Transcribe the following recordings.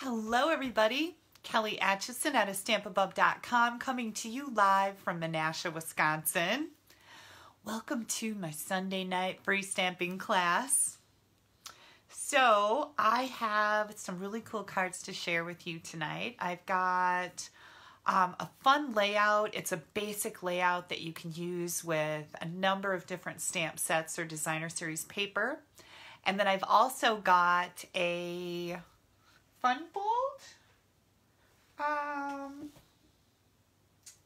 Hello, everybody. Kelly Acheson at AstampAbove.com coming to you live from Menasha, Wisconsin. Welcome to my Sunday night free stamping class. So, I have some really cool cards to share with you tonight. I've got um, a fun layout. It's a basic layout that you can use with a number of different stamp sets or designer series paper. And then I've also got a fun fold. Um,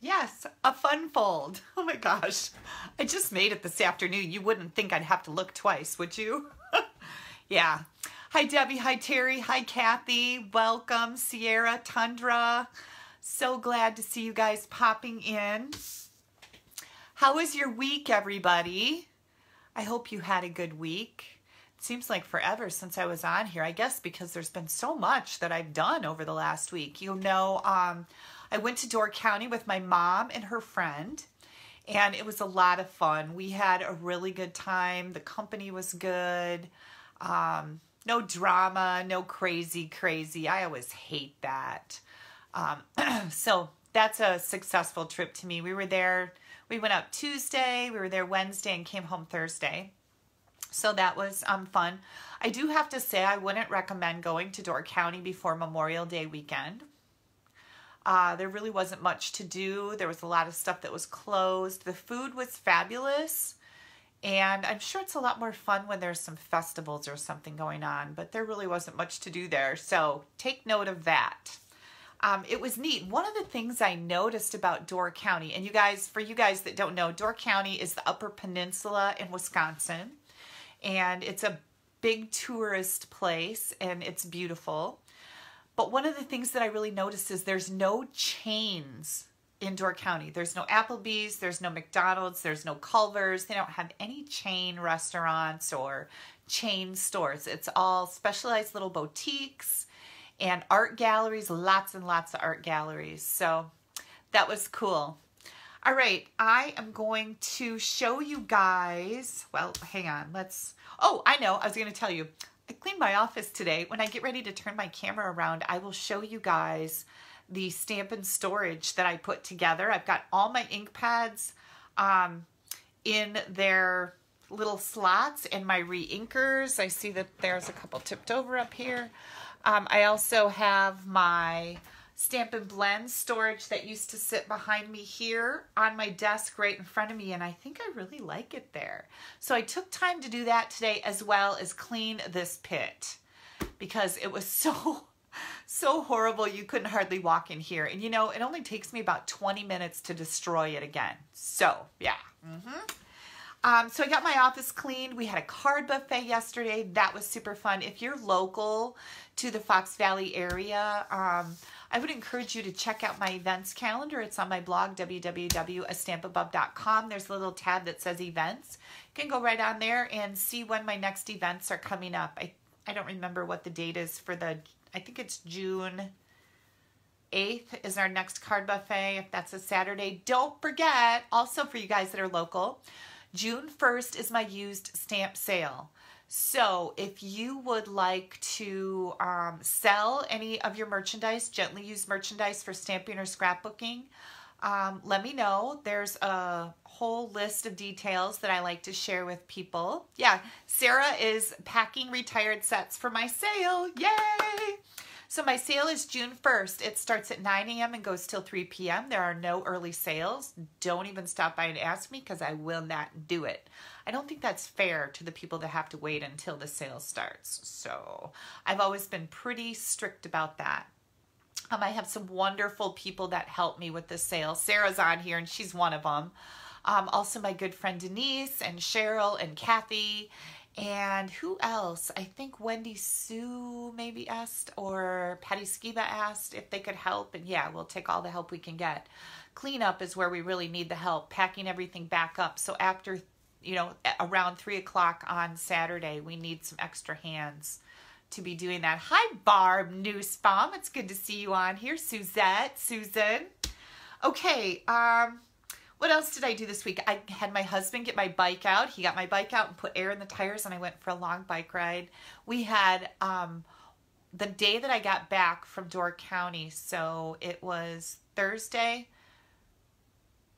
yes, a fun fold. Oh my gosh. I just made it this afternoon. You wouldn't think I'd have to look twice, would you? yeah. Hi, Debbie. Hi, Terry. Hi, Kathy. Welcome, Sierra, Tundra. So glad to see you guys popping in. How was your week, everybody? I hope you had a good week. Seems like forever since I was on here. I guess because there's been so much that I've done over the last week. You know, um, I went to Door County with my mom and her friend, and it was a lot of fun. We had a really good time. The company was good. Um, no drama, no crazy, crazy. I always hate that. Um, so that's a successful trip to me. We were there, we went up Tuesday, we were there Wednesday, and came home Thursday. So that was um, fun. I do have to say, I wouldn't recommend going to Door County before Memorial Day weekend. Uh, there really wasn't much to do. There was a lot of stuff that was closed. The food was fabulous. And I'm sure it's a lot more fun when there's some festivals or something going on, but there really wasn't much to do there. So take note of that um, it was neat. One of the things I noticed about Door County, and you guys, for you guys that don't know, Door County is the Upper Peninsula in Wisconsin, and it's a big tourist place, and it's beautiful. But one of the things that I really noticed is there's no chains in Door County. There's no Applebee's, there's no McDonald's, there's no Culver's. They don't have any chain restaurants or chain stores. It's all specialized little boutiques and art galleries, lots and lots of art galleries. So that was cool. All right, I am going to show you guys, well, hang on, let's, oh, I know, I was gonna tell you, I cleaned my office today. When I get ready to turn my camera around, I will show you guys the Stampin' Storage that I put together. I've got all my ink pads um, in their little slots and my re-inkers. I see that there's a couple tipped over up here. Um, I also have my Stampin' Blend storage that used to sit behind me here on my desk right in front of me and I think I really like it there. So I took time to do that today as well as clean this pit because it was so so horrible you couldn't hardly walk in here and you know it only takes me about 20 minutes to destroy it again so yeah mm -hmm. Um, so I got my office cleaned. We had a card buffet yesterday. That was super fun. If you're local to the Fox Valley area, um, I would encourage you to check out my events calendar. It's on my blog, www.astampabove.com. There's a little tab that says events. You can go right on there and see when my next events are coming up. I, I don't remember what the date is for the, I think it's June 8th is our next card buffet, if that's a Saturday. Don't forget, also for you guys that are local, June 1st is my used stamp sale. So if you would like to um, sell any of your merchandise, gently used merchandise for stamping or scrapbooking, um, let me know. There's a whole list of details that I like to share with people. Yeah, Sarah is packing retired sets for my sale. Yay! So my sale is June 1st. It starts at 9 a.m. and goes till 3 p.m. There are no early sales. Don't even stop by and ask me because I will not do it. I don't think that's fair to the people that have to wait until the sale starts. So I've always been pretty strict about that. Um, I have some wonderful people that help me with the sale. Sarah's on here and she's one of them. Um, also my good friend Denise and Cheryl and Kathy and who else? I think Wendy Sue maybe asked or Patty Skiba asked if they could help. And yeah, we'll take all the help we can get. Cleanup is where we really need the help, packing everything back up. So after, you know, around 3 o'clock on Saturday, we need some extra hands to be doing that. Hi, Barb Newsbaum. It's good to see you on here. Suzette, Susan. Okay, um, what else did I do this week? I had my husband get my bike out. He got my bike out and put air in the tires and I went for a long bike ride. We had um, the day that I got back from Door County, so it was Thursday.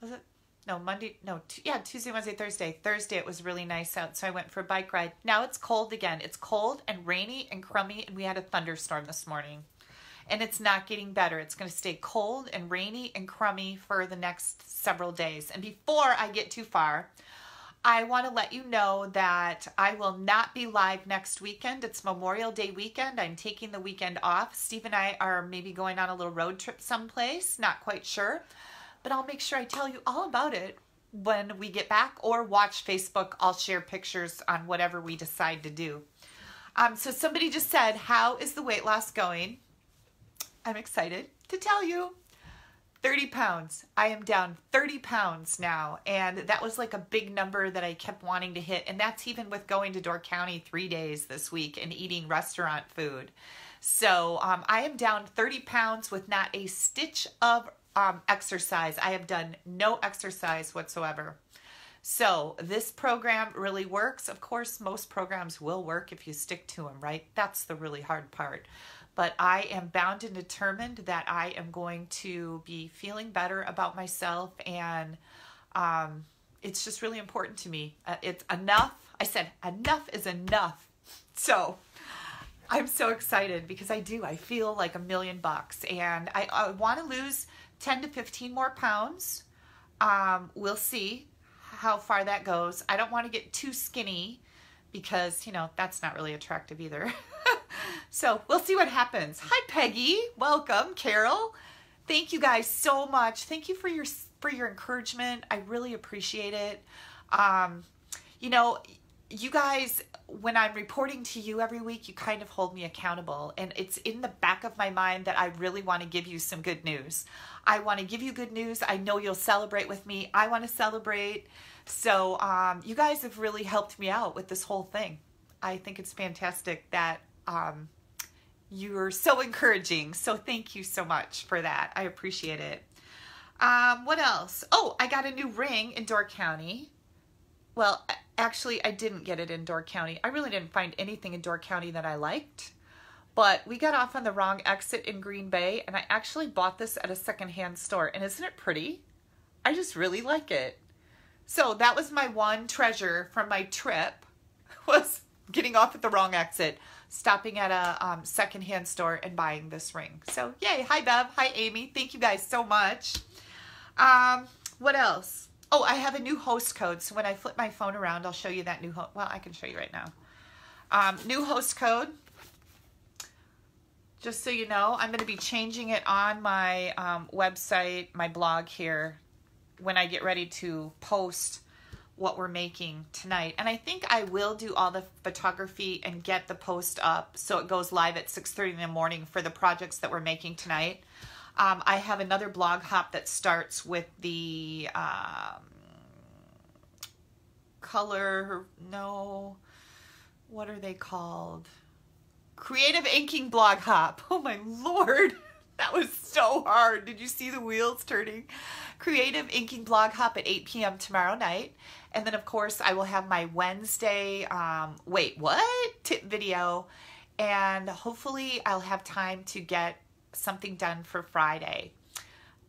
Was it? No, Monday. No, t- yeah, Tuesday, Wednesday, Thursday. Thursday it was really nice out, so I went for a bike ride. Now it's cold again. It's cold and rainy and crummy, and we had a thunderstorm this morning. And it's not getting better. It's going to stay cold and rainy and crummy for the next several days. And before I get too far, I want to let you know that I will not be live next weekend. It's Memorial Day weekend. I'm taking the weekend off. Steve and I are maybe going on a little road trip someplace, not quite sure. But I'll make sure I tell you all about it when we get back or watch Facebook. I'll share pictures on whatever we decide to do. Um, so somebody just said, How is the weight loss going? I'm excited to tell you. 30 pounds. I am down 30 pounds now. And that was like a big number that I kept wanting to hit. And that's even with going to Door County three days this week and eating restaurant food. So um, I am down 30 pounds with not a stitch of um, exercise. I have done no exercise whatsoever. So this program really works. Of course, most programs will work if you stick to them, right? That's the really hard part but I am bound and determined that I am going to be feeling better about myself. And um, it's just really important to me. Uh, it's enough. I said, enough is enough. So I'm so excited because I do. I feel like a million bucks. And I, I want to lose 10 to 15 more pounds. Um, we'll see how far that goes. I don't want to get too skinny because, you know, that's not really attractive either. so we'll see what happens. Hi, Peggy. Welcome, Carol. Thank you guys so much. Thank you for your for your encouragement. I really appreciate it. Um, you know, you guys, when I'm reporting to you every week, you kind of hold me accountable. And it's in the back of my mind that I really want to give you some good news. I want to give you good news. I know you'll celebrate with me. I want to celebrate. So, um, you guys have really helped me out with this whole thing. I think it's fantastic that um, you're so encouraging. So thank you so much for that. I appreciate it. Um, what else? Oh, I got a new ring in Door County. Well, actually, I didn't get it in Door County. I really didn't find anything in Door County that I liked. But we got off on the wrong exit in Green Bay, and I actually bought this at a secondhand store. And isn't it pretty? I just really like it. So that was my one treasure from my trip was getting off at the wrong exit stopping at a um, secondhand store and buying this ring. So yay! Hi Bev. Hi Amy. Thank you guys so much. Um, what else? Oh, I have a new host code. So when I flip my phone around, I'll show you that new. Ho- well, I can show you right now. Um, new host code. Just so you know, I'm going to be changing it on my um, website, my blog here, when I get ready to post what we're making tonight. And I think I will do all the photography and get the post up so it goes live at 6.30 in the morning for the projects that we're making tonight. Um, I have another blog hop that starts with the um, color, no, what are they called? Creative inking blog hop. Oh my lord. That was so hard. Did you see the wheels turning? Creative inking blog hop at 8 p.m. tomorrow night. And then, of course, I will have my Wednesday, um, wait, what? Tip video. And hopefully, I'll have time to get something done for Friday.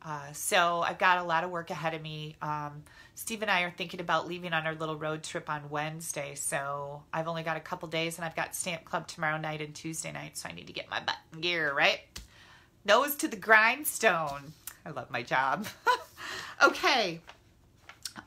Uh, so I've got a lot of work ahead of me. Um, Steve and I are thinking about leaving on our little road trip on Wednesday. So I've only got a couple days and I've got Stamp Club tomorrow night and Tuesday night. So I need to get my butt in gear, right? Nose to the grindstone. I love my job. okay.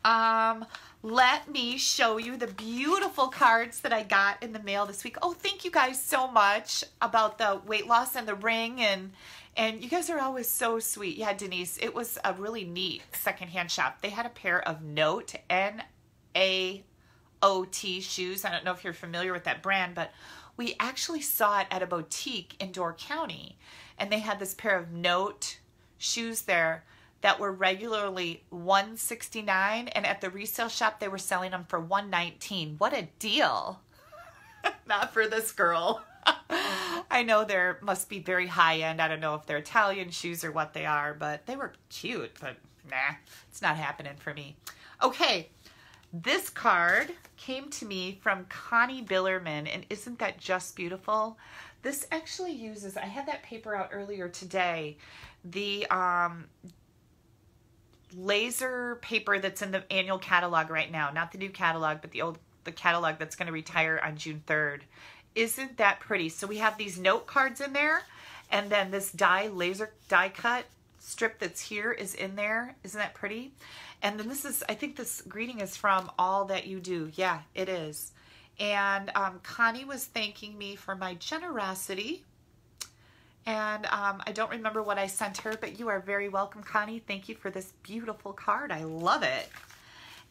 Um, let me show you the beautiful cards that I got in the mail this week. Oh, thank you guys so much about the weight loss and the ring and and you guys are always so sweet. Yeah, Denise, it was a really neat secondhand shop. They had a pair of Note N A O T shoes. I don't know if you're familiar with that brand, but we actually saw it at a boutique in Door County and they had this pair of Note shoes there that were regularly 169 and at the resale shop they were selling them for 119 what a deal. Not for this girl. I know there must be very high end i don't know if they're italian shoes or what they are but they were cute but nah it's not happening for me. Okay this card came to me from Connie Billerman, and isn't that just beautiful? This actually uses, I had that paper out earlier today, the um, laser paper that's in the annual catalog right now, not the new catalog, but the old the catalog that's going to retire on June 3rd. Isn't that pretty? So we have these note cards in there and then this die laser die cut strip that's here is in there. Isn't that pretty? And then this is, I think this greeting is from All That You Do. Yeah, it is. And um, Connie was thanking me for my generosity. And um, I don't remember what I sent her, but you are very welcome, Connie. Thank you for this beautiful card. I love it.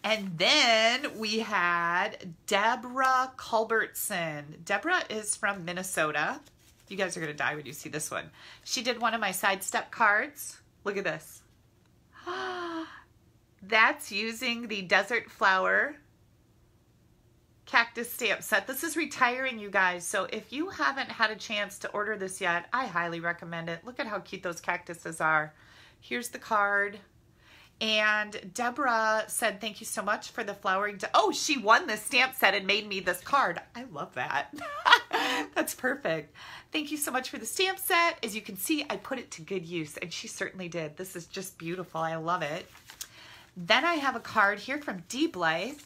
And then we had Deborah Culbertson. Deborah is from Minnesota. You guys are going to die when you see this one. She did one of my sidestep cards. Look at this. That's using the Desert Flower cactus stamp set. This is retiring, you guys. So if you haven't had a chance to order this yet, I highly recommend it. Look at how cute those cactuses are. Here's the card. And Deborah said, thank you so much for the flowering. oh, she won this stamp set and made me this card. I love that. That's perfect. Thank you so much for the stamp set. As you can see, I put it to good use, and she certainly did. This is just beautiful. I love it. Then I have a card here from Dee Blythe.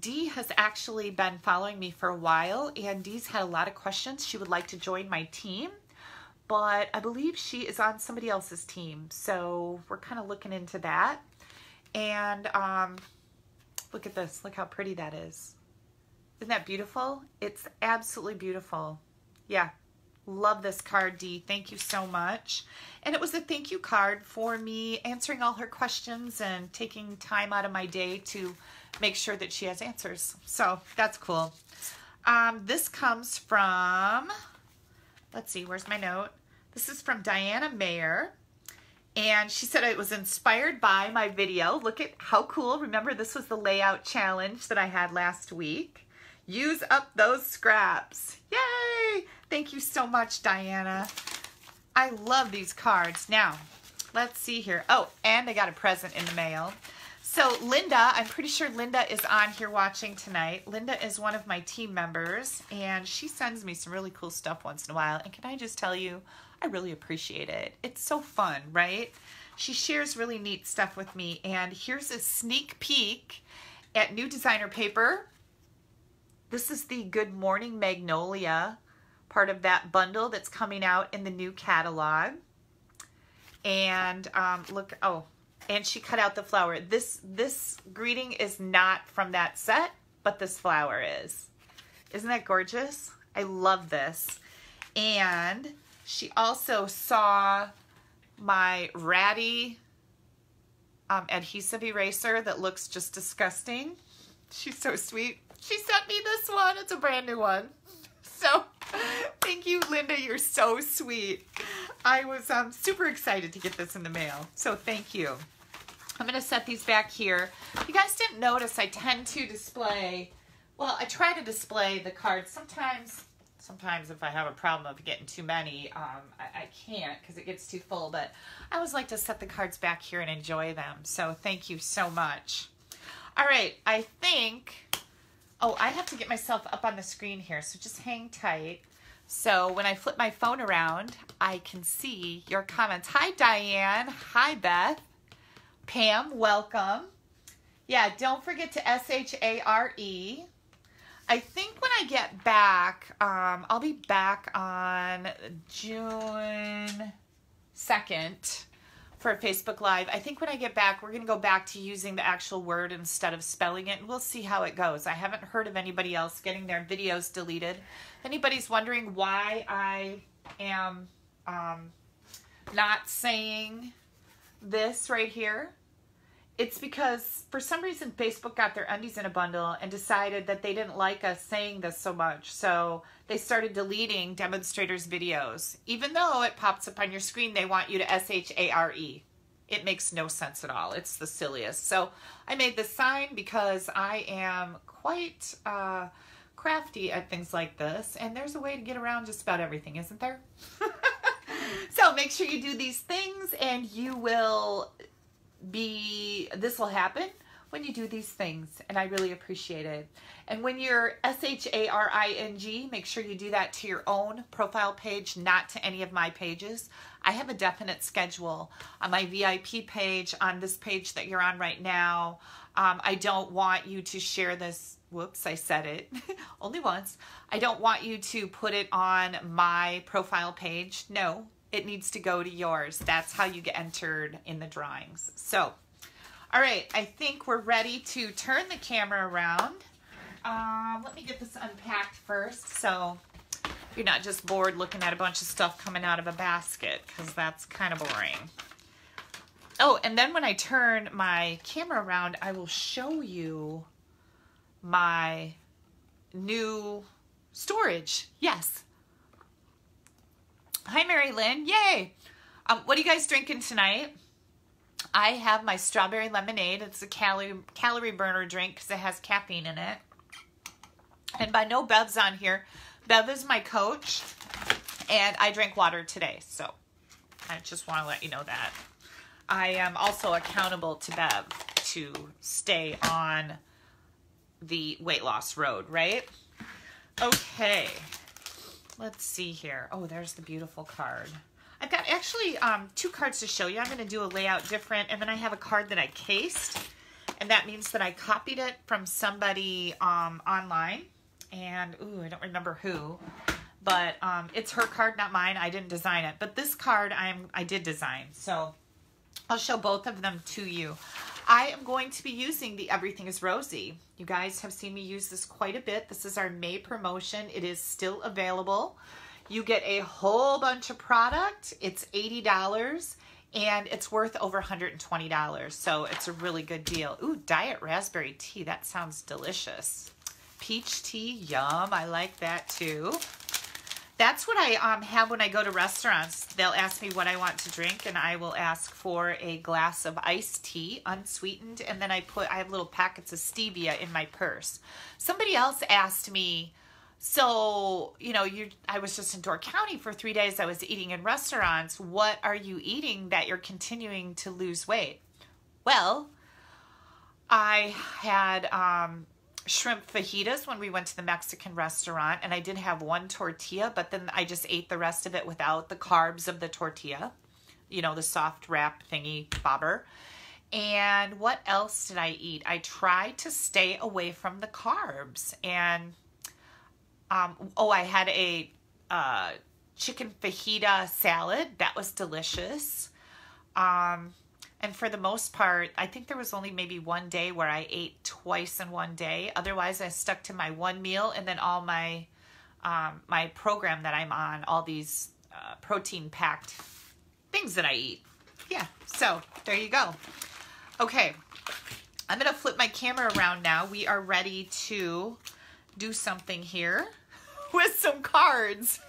Dee has actually been following me for a while, and Dee's had a lot of questions. She would like to join my team but I believe she is on somebody else's team. So we're kind of looking into that. And um, look at this. Look how pretty that is. Isn't that beautiful? It's absolutely beautiful. Yeah. Love this card, Dee. Thank you so much. And it was a thank you card for me answering all her questions and taking time out of my day to make sure that she has answers. So that's cool. Um, this comes from let's see, where's my note? This is from Diana Mayer. And she said it was inspired by my video. Look at how cool. Remember, this was the layout challenge that I had last week. Use up those scraps. Yay! Thank you so much, Diana. I love these cards. Now, let's see here. Oh, and I got a present in the mail. So Linda, I'm pretty sure Linda is on here watching tonight. Linda is one of my team members, and she sends me some really cool stuff once in a while. And can I just tell you, I really appreciate it. It's so fun, right? She shares really neat stuff with me, and here's a sneak peek at New Designer Paper. This is the Good Morning Magnolia part of that bundle that's coming out in the new catalog. And um, look, oh, and she cut out the flower. This this greeting is not from that set, but this flower is. Isn't that gorgeous? I love this. And she also saw my ratty um, adhesive eraser that looks just disgusting. She's so sweet. She sent me this one. It's a brand new one. So thank you, Linda. You're so sweet. I was um, super excited to get this in the mail. So thank you. I'm going to set these back here. You guys didn't notice I tend to display, well, I try to display the cards. Sometimes, sometimes if I have a problem of getting too many, um, I, I can't because it gets too full. But I always like to set the cards back here and enjoy them. So thank you so much. All right, I think, oh, I have to get myself up on the screen here. So just hang tight. So when I flip my phone around, I can see your comments. Hi, Diane. Hi, Beth. Pam, welcome. Yeah, don't forget to S-H-A-R-E. I think when I get back, um, I'll be back on June 2nd for Facebook Live. I think when I get back, we're going to go back to using the actual word instead of spelling it. and We'll see how it goes. I haven't heard of anybody else getting their videos deleted. Anybody's wondering why I am um, not saying this right here, it's because for some reason Facebook got their undies in a bundle and decided that they didn't like us saying this so much. So they started deleting demonstrators videos. Even though it pops up on your screen, they want you to S-H-A-R-E. It makes no sense at all. It's the silliest. So I made this sign because I am quite uh, crafty at things like this. And there's a way to get around just about everything, isn't there? so make sure you do these things and you will be, this will happen when you do these things, and I really appreciate it. And when you're S H A R I N G, make sure you do that to your own profile page, not to any of my pages. I have a definite schedule on my VIP page, on this page that you're on right now. Um, I don't want you to share this. Whoops, I said it only once. I don't want you to put it on my profile page. No, it needs to go to yours. That's how you get entered in the drawings. So, all right, I think we're ready to turn the camera around. Um, let me get this unpacked first so you're not just bored looking at a bunch of stuff coming out of a basket because that's kind of boring. Oh, and then when I turn my camera around, I will show you my new storage. Yes. Hi, Mary Lynn. Yay. Um, what are you guys drinking tonight? I have my strawberry lemonade. It's a calorie calorie burner drink because it has caffeine in it. And by no Bev's on here. Bev is my coach, and I drank water today. So I just want to let you know that. I am also accountable to Bev to stay on the weight loss road, right? Okay. Let's see here. Oh, there's the beautiful card. I've got actually um, two cards to show you. I'm going to do a layout different, and then I have a card that I cased, and that means that I copied it from somebody um, online, and ooh, I don't remember who, but um, it's her card, not mine. I didn't design it, but this card I'm I did design, so I'll show both of them to you. I am going to be using the Everything is Rosy. You guys have seen me use this quite a bit. This is our May promotion. It is still available. You get a whole bunch of product. It's $80 and it's worth over $120. So it's a really good deal. Ooh, diet raspberry tea. That sounds delicious. Peach tea, yum. I like that too. That's what I um, have when I go to restaurants. They'll ask me what I want to drink, and I will ask for a glass of iced tea, unsweetened, and then I put I have little packets of stevia in my purse. Somebody else asked me, so you know, you I was just in Door County for three days. I was eating in restaurants. What are you eating that you're continuing to lose weight? Well, I had um, shrimp fajitas when we went to the Mexican restaurant, and I did have one tortilla, but then I just ate the rest of it without the carbs of the tortilla, you know, the soft wrap thingy bobber. And what else did I eat? I tried to stay away from the carbs. And, um, oh, I had a uh, chicken fajita salad. That was delicious. Um, and for the most part, I think there was only maybe one day where I ate twice in one day. Otherwise, I stuck to my one meal and then all my um, my program that I'm on, all these uh, protein packed things that I eat. Yeah, so there you go. Okay, I'm to flip my camera around now. We are ready to do something here with some cards.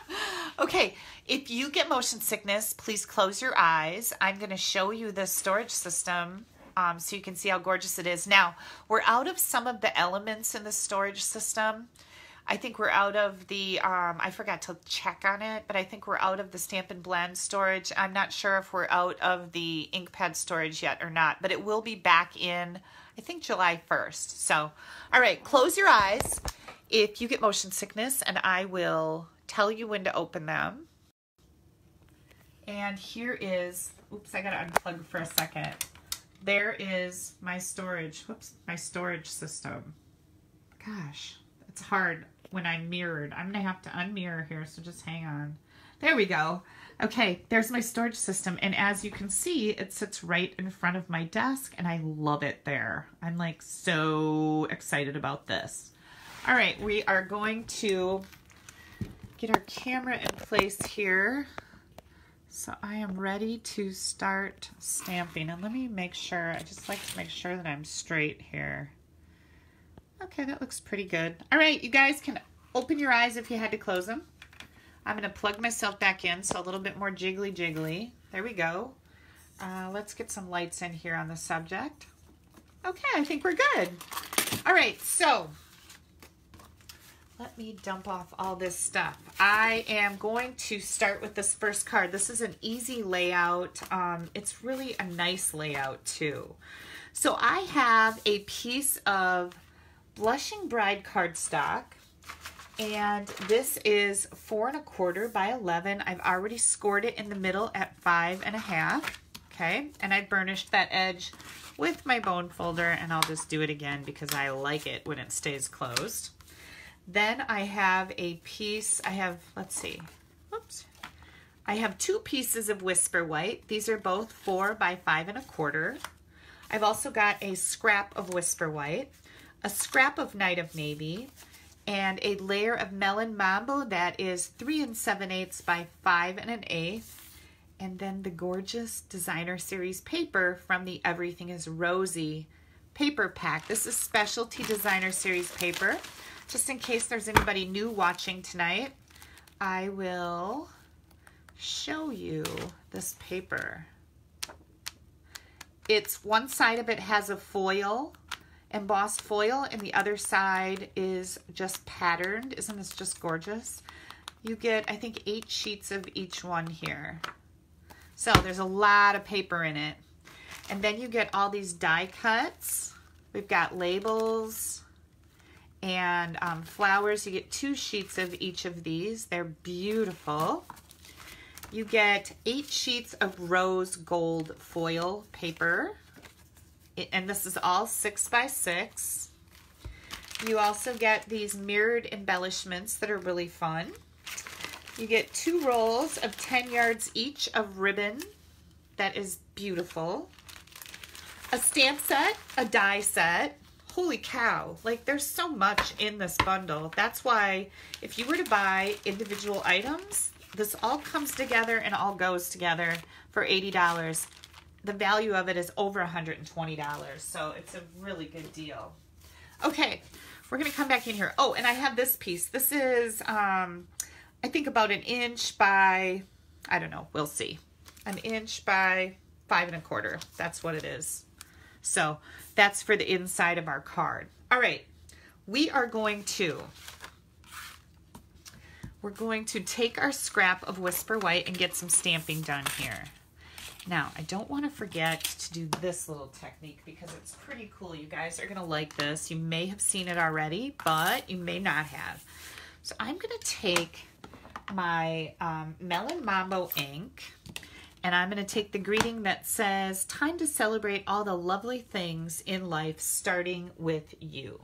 okay, if you get motion sickness, please close your eyes. I'm going to show you the storage system um, so you can see how gorgeous it is. Now, we're out of some of the elements in the storage system. I think we're out of the, um, I forgot to check on it, but I think we're out of the Stampin' Blend storage. I'm not sure if we're out of the ink pad storage yet or not, but it will be back in, I think, July 1st. So, all right, close your eyes if you get motion sickness, and I will tell you when to open them. And here is, oops, I gotta unplug for a second. There is my storage, whoops, my storage system. Gosh, it's hard when I'm mirrored. I'm gonna have to unmirror here, so just hang on. There we go. Okay, there's my storage system. And as you can see, it sits right in front of my desk and I love it there. I'm like so excited about this. All right, we are going to get our camera in place here. So I am ready to start stamping. And let me make sure, I just like to make sure that I'm straight here. Okay, that looks pretty good. All right, you guys can open your eyes if you had to close them. I'm going to plug myself back in, so a little bit more jiggly jiggly. There we go. Uh, let's get some lights in here on the subject. Okay, I think we're good. All right, so let me dump off all this stuff. I am going to start with this first card. This is an easy layout. Um, it's really a nice layout too. So I have a piece of Blushing Bride cardstock. And this is four and a quarter by 11. I've already scored it in the middle at five and a half. Okay, and I burnished that edge with my bone folder and I'll just do it again because I like it when it stays closed. Then I have a piece, I have, let's see, oops. I have two pieces of Whisper White. These are both four by five and a quarter. I've also got a scrap of Whisper White, a scrap of Night of Navy, and a layer of Melon Mambo that is three and seven eighths by five and an eighth. And then the gorgeous designer series paper from the Everything is Rosy paper pack. This is specialty designer series paper. Just in case there's anybody new watching tonight, I will show you this paper. It's one side of it has a foil, embossed foil, and the other side is just patterned. Isn't this just gorgeous? You get, I think, eight sheets of each one here. So there's a lot of paper in it. And then you get all these die cuts. We've got labels and um, flowers. You get two sheets of each of these. They're beautiful. You get eight sheets of rose gold foil paper. And this is all six by six. You also get these mirrored embellishments that are really fun. You get two rolls of 10 yards each of ribbon. That is beautiful. A stamp set, a die set. Holy cow, like there's so much in this bundle. That's why if you were to buy individual items, this all comes together and all goes together for $80. The value of it is over $120, so it's a really good deal. Okay, we're gonna come back in here. Oh, and I have this piece. This is, um, I think about an inch by, I don't know, we'll see. An inch by five and a quarter. That's what it is. So that's for the inside of our card. All right, we are going to, we're going to take our scrap of Whisper White and get some stamping done here. Now, I don't want to forget to do this little technique because it's pretty cool. You guys are going to like this. You may have seen it already, but you may not have. So I'm going to take my um, Melon Mambo ink and I'm going to take the greeting that says, time to celebrate all the lovely things in life, starting with you.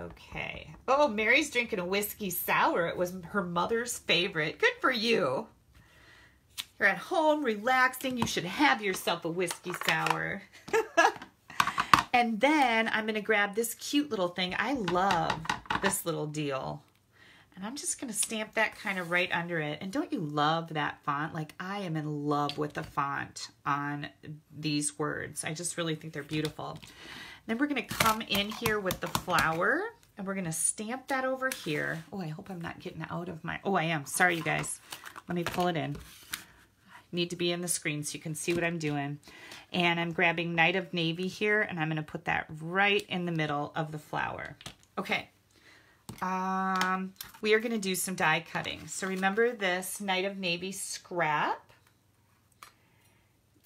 Okay. Oh, Mary's drinking a whiskey sour. It was her mother's favorite. Good for you. You're at home, relaxing. You should have yourself a whiskey sour. and then I'm going to grab this cute little thing. I love this little deal. And I'm just going to stamp that kind of right under it. And don't you love that font? Like I am in love with the font on these words. I just really think they're beautiful. Then we're going to come in here with the flower and we're going to stamp that over here. Oh, I hope I'm not getting out of my, oh, I am. Sorry, you guys. Let me pull it in. Need to be in the screen so you can see what I'm doing. And I'm grabbing Night of Navy here and I'm going to put that right in the middle of the flower. Okay um, we are going to do some die cutting. So remember this Night of Navy scrap.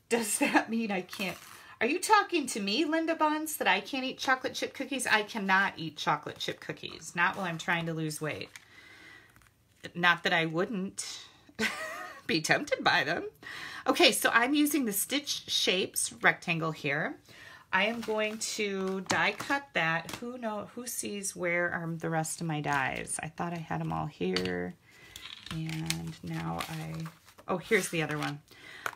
Does that mean I can't? Are you talking to me, Linda Buns, that I can't eat chocolate chip cookies? I cannot eat chocolate chip cookies. Not while I'm trying to lose weight. Not that I wouldn't be tempted by them. Okay, so I'm using the Stitch Shapes rectangle here. I am going to die cut that. Who know? Who sees where are the rest of my dies? I thought I had them all here. And now I... Oh, here's the other one.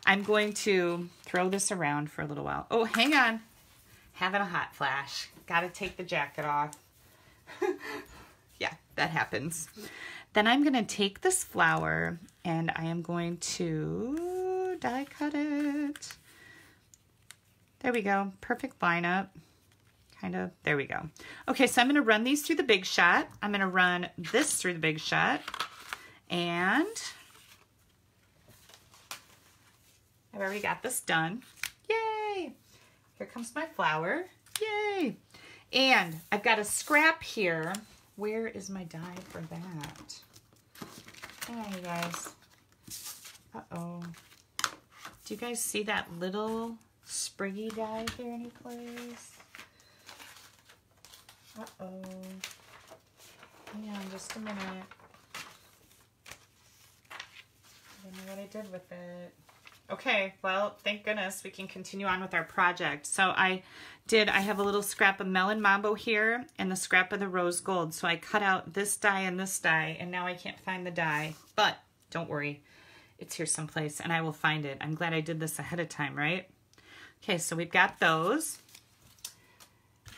I'm going to throw this around for a little while. Oh, hang on. Having a hot flash. Got to take the jacket off. yeah, that happens. Then I'm going to take this flower and I am going to die cut it. There we go. Perfect lineup. Kind of. There we go. Okay, so I'm going to run these through the Big Shot. I'm going to run this through the Big Shot. And I've already got this done. Yay! Here comes my flower. Yay! And I've got a scrap here. Where is my die for that? Hang you guys. Uh-oh. Do you guys see that little spriggy die here any place? Uh-oh. Hang on just a minute. I don't know what I did with it. Okay, well, thank goodness we can continue on with our project. So I did, I have a little scrap of Melon Mambo here and the scrap of the rose gold. So I cut out this die and this die and now I can't find the die. But don't worry, it's here someplace and I will find it. I'm glad I did this ahead of time, right? Okay, so we've got those.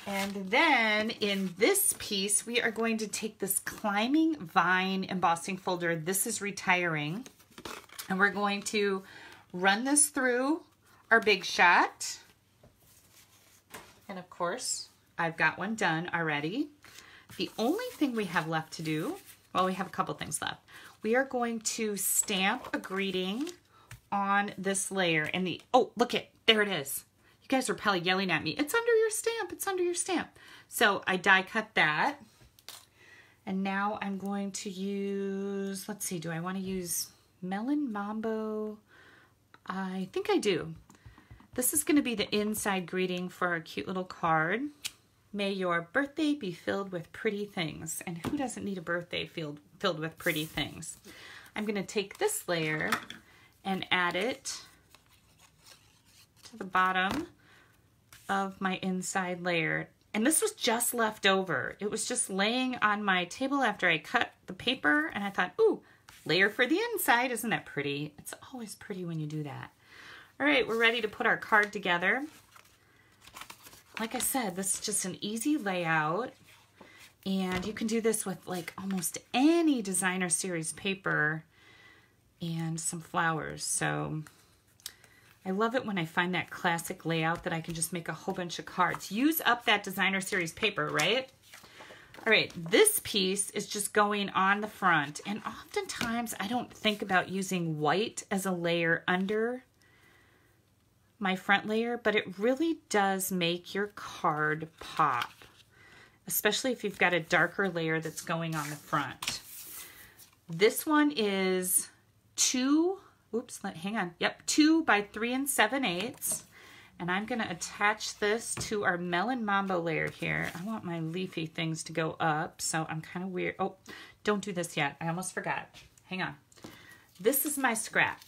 And then in this piece, we are going to take this climbing vine embossing folder. This is retiring. And we're going to run this through our Big Shot. And of course, I've got one done already. The only thing we have left to do, well, we have a couple things left. We are going to stamp a greeting on this layer. And the, oh, look it, there it is. You guys are probably yelling at me. It's under your stamp, it's under your stamp. So I die cut that. And now I'm going to use, let's see, do I want to use Melon Mambo? I think I do. This is going to be the inside greeting for our cute little card. May your birthday be filled with pretty things. And who doesn't need a birthday filled, filled with pretty things? I'm going to take this layer and add it to the bottom of my inside layer. And this was just left over. It was just laying on my table after I cut the paper and I thought, ooh, layer for the inside. Isn't that pretty? It's always pretty when you do that. All right, we're ready to put our card together. Like I said, this is just an easy layout. And you can do this with like almost any designer series paper and some flowers. So I love it when I find that classic layout that I can just make a whole bunch of cards. Use up that designer series paper, right? All right, this piece is just going on the front. And oftentimes I don't think about using white as a layer under my front layer, but it really does make your card pop, especially if you've got a darker layer that's going on the front. This one is two, oops, hang on. Yep, two by three and seven eighths. And I'm going to attach this to our Melon Mambo layer here. I want my leafy things to go up, so I'm kind of weird. Oh, don't do this yet. I almost forgot. Hang on. This is my scrap.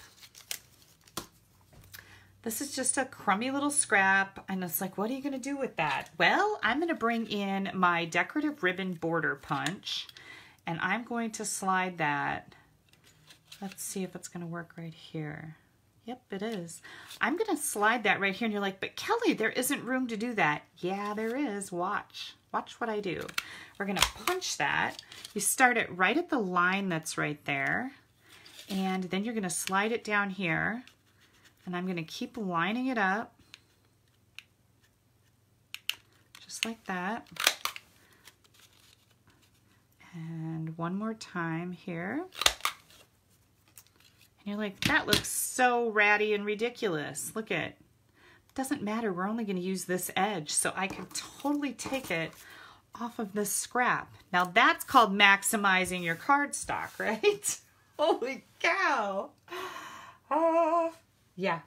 This is just a crummy little scrap, and it's like, what are you going to do with that? Well, I'm going to bring in my decorative ribbon border punch, and I'm going to slide that. Let's see if it's going to work right here. Yep, it is. I'm going to slide that right here. And you're like, but Kelly, there isn't room to do that. Yeah, there is. Watch. Watch what I do. We're going to punch that. You start it right at the line that's right there. And then you're going to slide it down here. And I'm going to keep lining it up. Just like that. And one more time here you're like, that looks so ratty and ridiculous. Look at, doesn't matter. We're only going to use this edge. So I can totally take it off of this scrap. Now that's called maximizing your cardstock, right? Holy cow. Oh, yeah.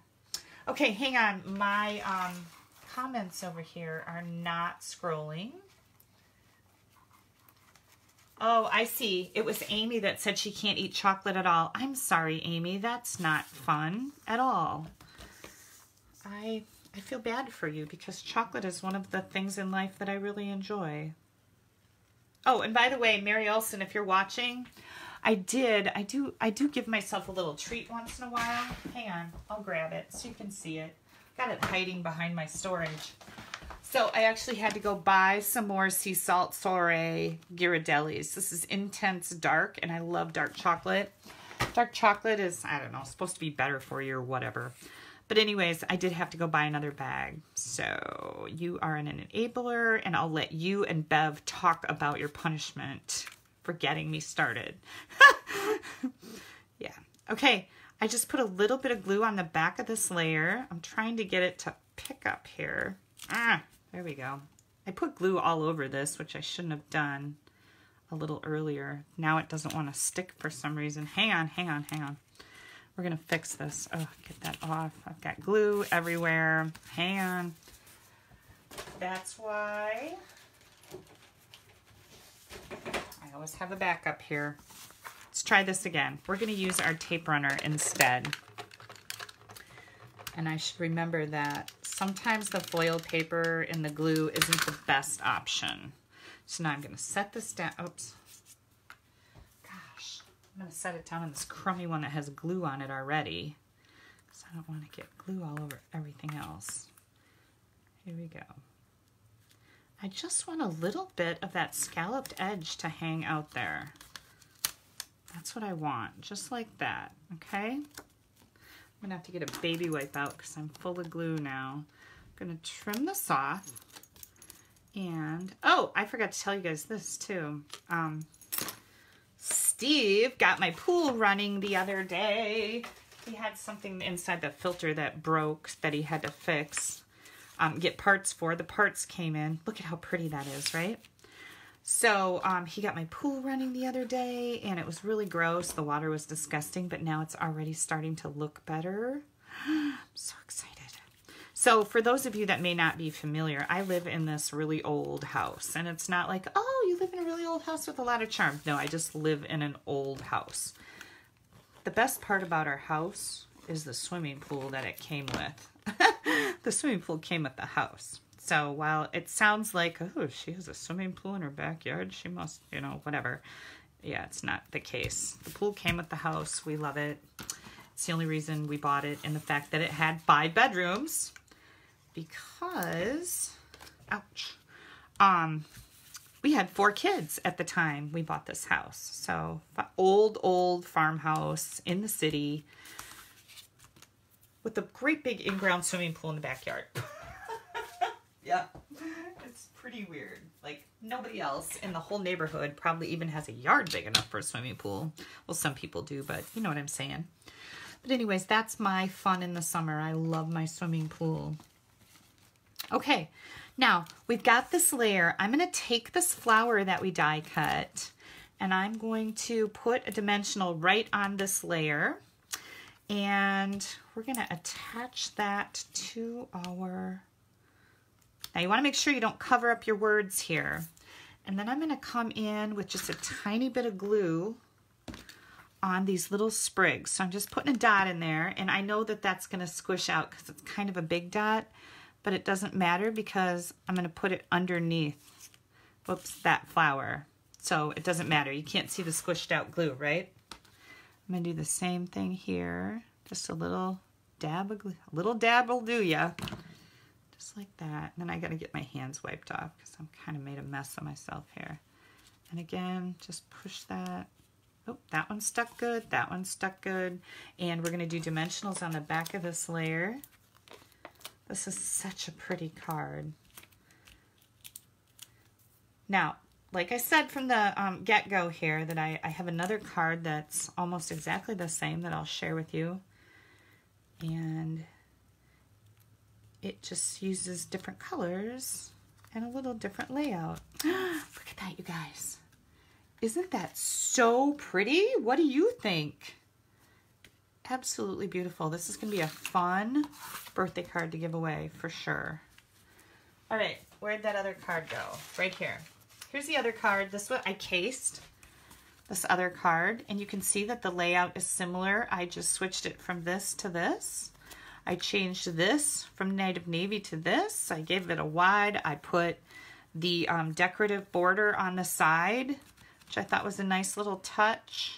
Okay, hang on. My um, comments over here are not scrolling. Oh, I see. It was Amy that said she can't eat chocolate at all. I'm sorry, Amy. That's not fun at all. I I feel bad for you because chocolate is one of the things in life that I really enjoy. Oh, and by the way, Mary Olson, if you're watching, I did, I do, I do give myself a little treat once in a while. Hang on, I'll grab it so you can see it. Got it hiding behind my storage. So I actually had to go buy some more sea salt soiree Ghirardellis. This is intense dark, and I love dark chocolate. Dark chocolate is, I don't know, supposed to be better for you or whatever. But anyways, I did have to go buy another bag. So you are an enabler, and I'll let you and Bev talk about your punishment for getting me started. yeah. Okay, I just put a little bit of glue on the back of this layer. I'm trying to get it to pick up here. Ah, there we go. I put glue all over this, which I shouldn't have done a little earlier. Now it doesn't want to stick for some reason. Hang on, hang on, hang on. We're going to fix this. Oh, get that off. I've got glue everywhere. Hang on. That's why I always have a backup here. Let's try this again. We're going to use our tape runner instead. And I should remember that sometimes the foil paper and the glue isn't the best option. So now I'm going to set this down. Oops. Gosh, I'm going to set it down on this crummy one that has glue on it already. Because I don't want to get glue all over everything else. Here we go. I just want a little bit of that scalloped edge to hang out there. That's what I want, just like that, okay? I'm gonna have to get a baby wipe out because I'm full of glue now. I'm gonna trim this off. And, oh, I forgot to tell you guys this too. Um, Steve got my pool running the other day. He had something inside the filter that broke that he had to fix um, get parts for. The parts came in. Look at how pretty that is, right? So um, he got my pool running the other day and it was really gross. The water was disgusting, but now it's already starting to look better. I'm so excited. So for those of you that may not be familiar, I live in this really old house and it's not like, oh, you live in a really old house with a lot of charm. No, I just live in an old house. The best part about our house is the swimming pool that it came with. the swimming pool came with the house. So while it sounds like, oh, she has a swimming pool in her backyard, she must, you know, whatever. Yeah, it's not the case. The pool came with the house. We love it. It's the only reason we bought it and the fact that it had five bedrooms because, ouch, um, we had four kids at the time we bought this house. So old, old farmhouse in the city with a great big in-ground swimming pool in the backyard. yeah, it's pretty weird. Like nobody else in the whole neighborhood probably even has a yard big enough for a swimming pool. Well, some people do, but you know what I'm saying. But anyways, that's my fun in the summer. I love my swimming pool. Okay, now we've got this layer. I'm going to take this flower that we die cut and I'm going to put a dimensional right on this layer and we're going to attach that to our, now you want to make sure you don't cover up your words here. And then I'm going to come in with just a tiny bit of glue on these little sprigs. So I'm just putting a dot in there and I know that that's going to squish out because it's kind of a big dot, but it doesn't matter because I'm going to put it underneath, whoops, that flower. So it doesn't matter. You can't see the squished out glue, right? I'm going to do the same thing here. Just a little dab, of, glue. a little dab will do ya. Like that. And then I got to get my hands wiped off because I'm kind of made a mess of myself here. And again, just push that. Oh, that one stuck good. That one stuck good. And we're going to do dimensionals on the back of this layer. This is such a pretty card. Now, like I said from the um, get-go here, that I, I have another card that's almost exactly the same that I'll share with you. And it just uses different colors and a little different layout. Look at that, you guys. Isn't that so pretty? What do you think? Absolutely beautiful. This is going to be a fun birthday card to give away for sure. All right, where'd that other card go? Right here. Here's the other card. This one I cased this other card and you can see that the layout is similar. I just switched it from this to this. I changed this from Native Navy to this. I gave it a wide. I put the um, decorative border on the side, which I thought was a nice little touch.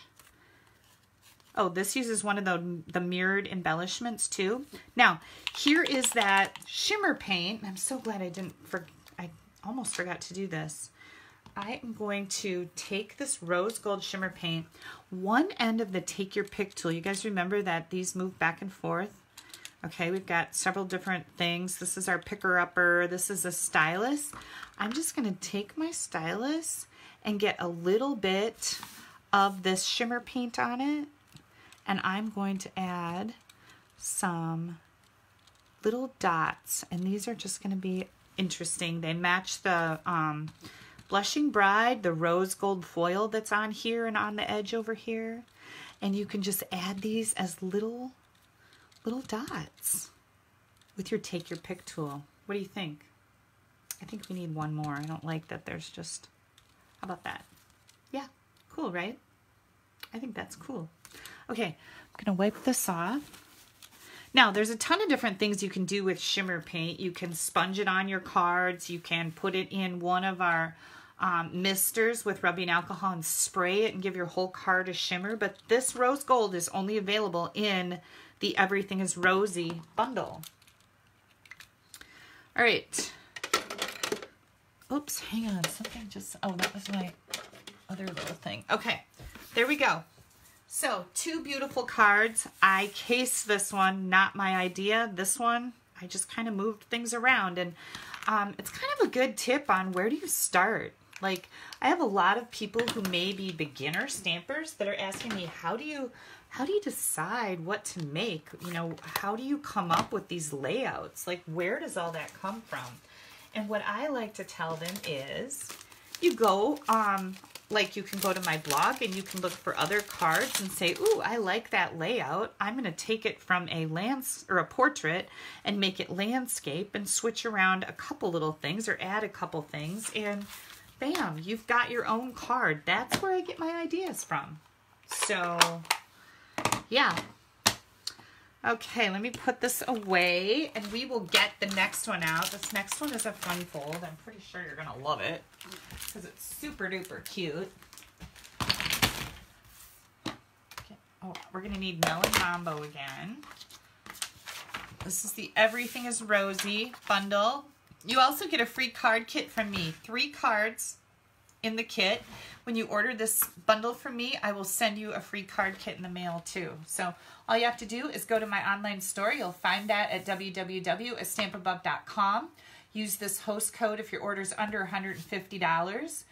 Oh, this uses one of the, the mirrored embellishments too. Now, here is that shimmer paint. I'm so glad I didn't, for, I almost forgot to do this. I am going to take this rose gold shimmer paint, one end of the take your pick tool. You guys remember that these move back and forth? Okay, we've got several different things. This is our picker upper. This is a stylus. I'm just going to take my stylus and get a little bit of this shimmer paint on it. And I'm going to add some little dots. And these are just going to be interesting. They match the um, Blushing Bride, the rose gold foil that's on here and on the edge over here. And you can just add these as little, little dots with your take your pick tool. What do you think? I think we need one more. I don't like that there's just, how about that? Yeah, cool, right? I think that's cool. Okay, I'm gonna wipe this off. Now, there's a ton of different things you can do with shimmer paint. You can sponge it on your cards. You can put it in one of our um, misters with rubbing alcohol and spray it and give your whole card a shimmer. But this rose gold is only available in the Everything is Rosy bundle. All right. Oops, hang on. Something just, oh, that was my other little thing. Okay, there we go. So two beautiful cards. I cased this one, not my idea. This one, I just kind of moved things around and um, it's kind of a good tip on where do you start? Like I have a lot of people who may be beginner stampers that are asking me, how do you, how do you decide what to make? You know, how do you come up with these layouts? Like where does all that come from? And what I like to tell them is you go um, like you can go to my blog and you can look for other cards and say, ooh, I like that layout. I'm going to take it from a lands or a portrait and make it landscape and switch around a couple little things or add a couple things and bam, you've got your own card. That's where I get my ideas from. So yeah. Okay, let me put this away and we will get the next one out. This next one is a fun fold. I'm pretty sure you're going to love it because it's super duper cute. Okay. Oh, we're going to need Melon Mambo again. This is the Everything is Rosy bundle. You also get a free card kit from me. Three cards in the kit. When you order this bundle from me, I will send you a free card kit in the mail too. So all you have to do is go to my online store. You'll find that at www.stampabove.com. Use this host code if your order is under $150.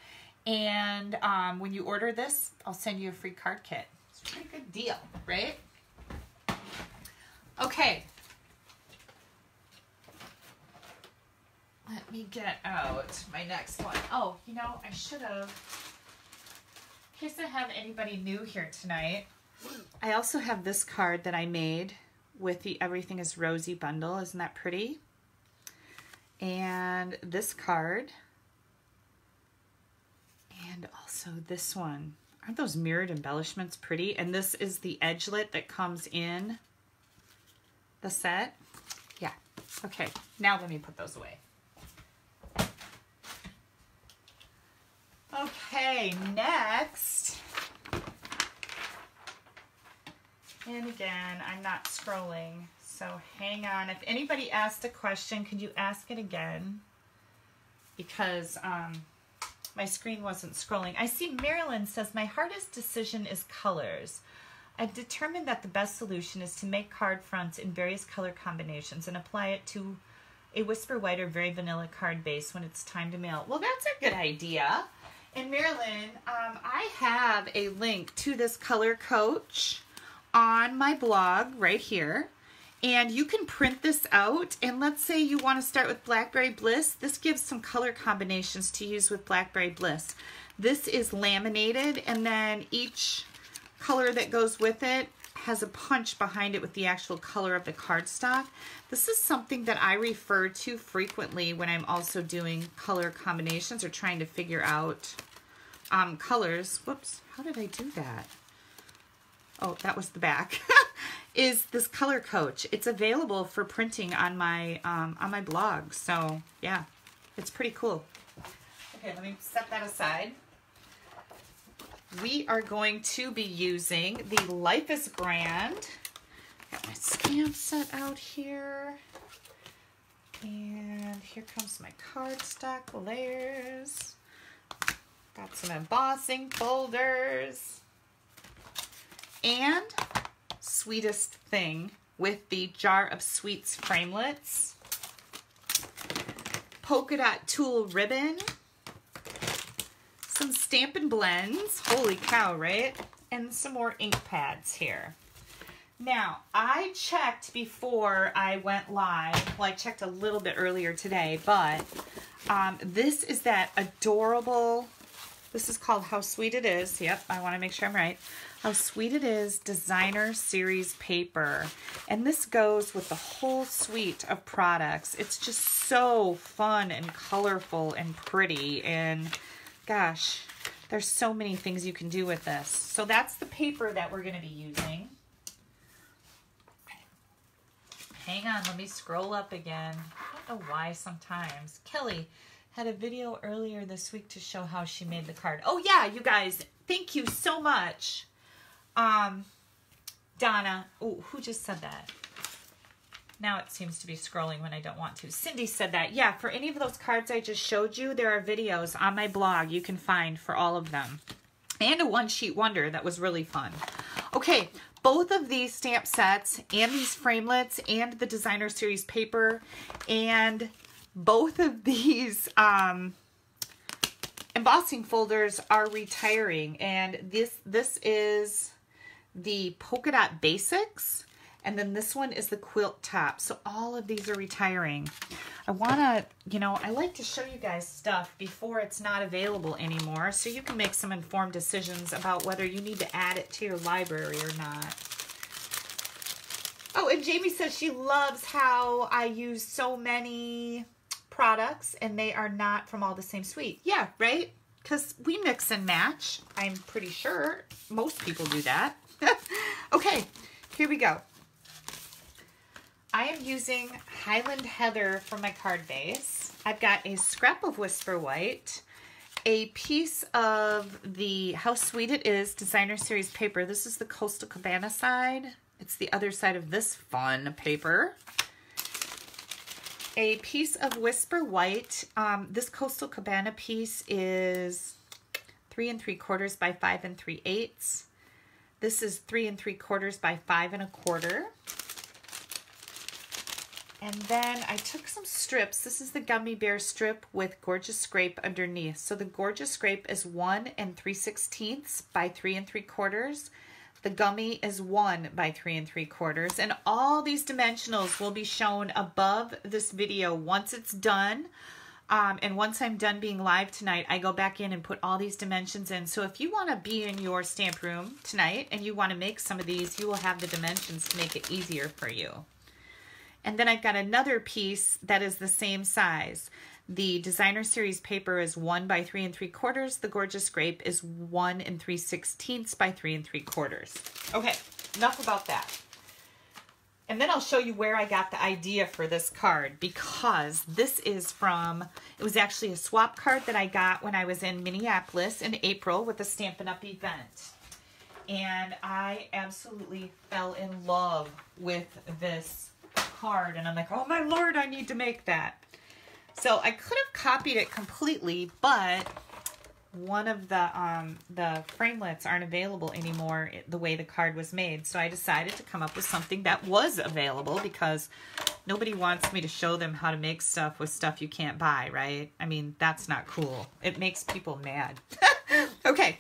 And um, when you order this, I'll send you a free card kit. It's a pretty good deal, right? Okay. Let me get out my next one. Oh, you know, I should have, case I have anybody new here tonight, I also have this card that I made with the Everything is Rosy bundle. Isn't that pretty? And this card. And also this one. Aren't those mirrored embellishments pretty? And this is the edgelet that comes in the set. Yeah. Okay, now let me put those away. Okay, next And again, I'm not scrolling, so hang on. If anybody asked a question, could you ask it again? Because um, my screen wasn't scrolling. I see Marilyn says, my hardest decision is colors. I've determined that the best solution is to make card fronts in various color combinations and apply it to a Whisper White or very vanilla card base when it's time to mail. Well, that's a good idea. And Marilyn, um, I have a link to this color coach on my blog right here. And you can print this out. And let's say you want to start with Blackberry Bliss. This gives some color combinations to use with Blackberry Bliss. This is laminated and then each color that goes with it has a punch behind it with the actual color of the cardstock. This is something that I refer to frequently when I'm also doing color combinations or trying to figure out um, colors. Whoops, how did I do that? oh, that was the back, is this color coach. It's available for printing on my, um, on my blog. So yeah, it's pretty cool. Okay, let me set that aside. We are going to be using the Life is Grand. Got my stamp set out here. And here comes my cardstock layers. Got some embossing folders. And sweetest thing with the Jar of Sweets framelits. Polka dot tulle ribbon. Some Stampin' Blends. Holy cow, right? And some more ink pads here. Now, I checked before I went live. Well, I checked a little bit earlier today, but um, this is that adorable, this is called How Sweet It Is. Yep, I want to make sure I'm right How Sweet It Is Designer Series Paper. And this goes with the whole suite of products. It's just so fun and colorful and pretty. And gosh, there's so many things you can do with this. So that's the paper that we're going to be using. Hang on, let me scroll up again. I don't know why sometimes. Kelly had a video earlier this week to show how she made the card. Oh yeah, you guys, thank you so much. Um, Donna, oh, who just said that? Now it seems to be scrolling when I don't want to. Cindy said that. Yeah, for any of those cards I just showed you, there are videos on my blog you can find for all of them. And a one-sheet wonder that was really fun. Okay, both of these stamp sets and these framelits and the designer series paper and both of these um, embossing folders are retiring and this this is the polka dot basics and then this one is the quilt top so all of these are retiring I want to you know I like to show you guys stuff before it's not available anymore so you can make some informed decisions about whether you need to add it to your library or not oh and Jamie says she loves how I use so many products and they are not from all the same suite. Yeah, right? Because we mix and match. I'm pretty sure most people do that. okay, here we go. I am using Highland Heather for my card base. I've got a scrap of Whisper White, a piece of the How Sweet It Is Designer Series paper. This is the Coastal Cabana side. It's the other side of this fun paper a piece of Whisper White. Um, this Coastal Cabana piece is three and three quarters by five and three eighths. This is three and three quarters by five and a quarter. And then I took some strips. This is the Gummy Bear strip with Gorgeous Grape underneath. So the Gorgeous Grape is one and three sixteenths by three and three quarters. The gummy is one by three and three quarters. And all these dimensionals will be shown above this video once it's done. Um, and once I'm done being live tonight, I go back in and put all these dimensions in. So if you want to be in your stamp room tonight and you want to make some of these, you will have the dimensions to make it easier for you. And then I've got another piece that is the same size. The designer series paper is one by three and three quarters. The gorgeous grape is one and three sixteenths by three and three quarters. Okay, enough about that. And then I'll show you where I got the idea for this card because this is from, it was actually a swap card that I got when I was in Minneapolis in April with the Stampin' Up! event. And I absolutely fell in love with this card. And I'm like, oh my lord, I need to make that. So I could have copied it completely, but one of the um, the framelits aren't available anymore the way the card was made. So I decided to come up with something that was available because nobody wants me to show them how to make stuff with stuff you can't buy, right? I mean, that's not cool. It makes people mad. okay,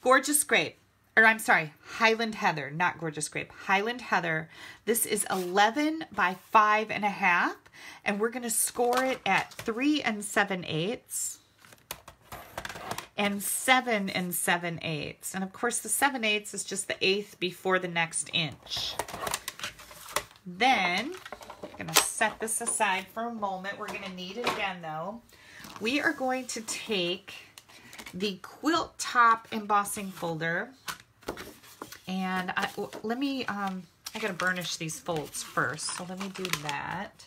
Gorgeous Grape or I'm sorry, Highland Heather, not Gorgeous Grape, Highland Heather. This is 11 by five and a half, and we're to score it at three and seven eighths and seven and seven eighths. And of course the seven eighths is just the eighth before the next inch. Then, I'm to set this aside for a moment. We're to need it again though. We are going to take the quilt top embossing folder and I, let me, um, I gotta burnish these folds first, so let me do that.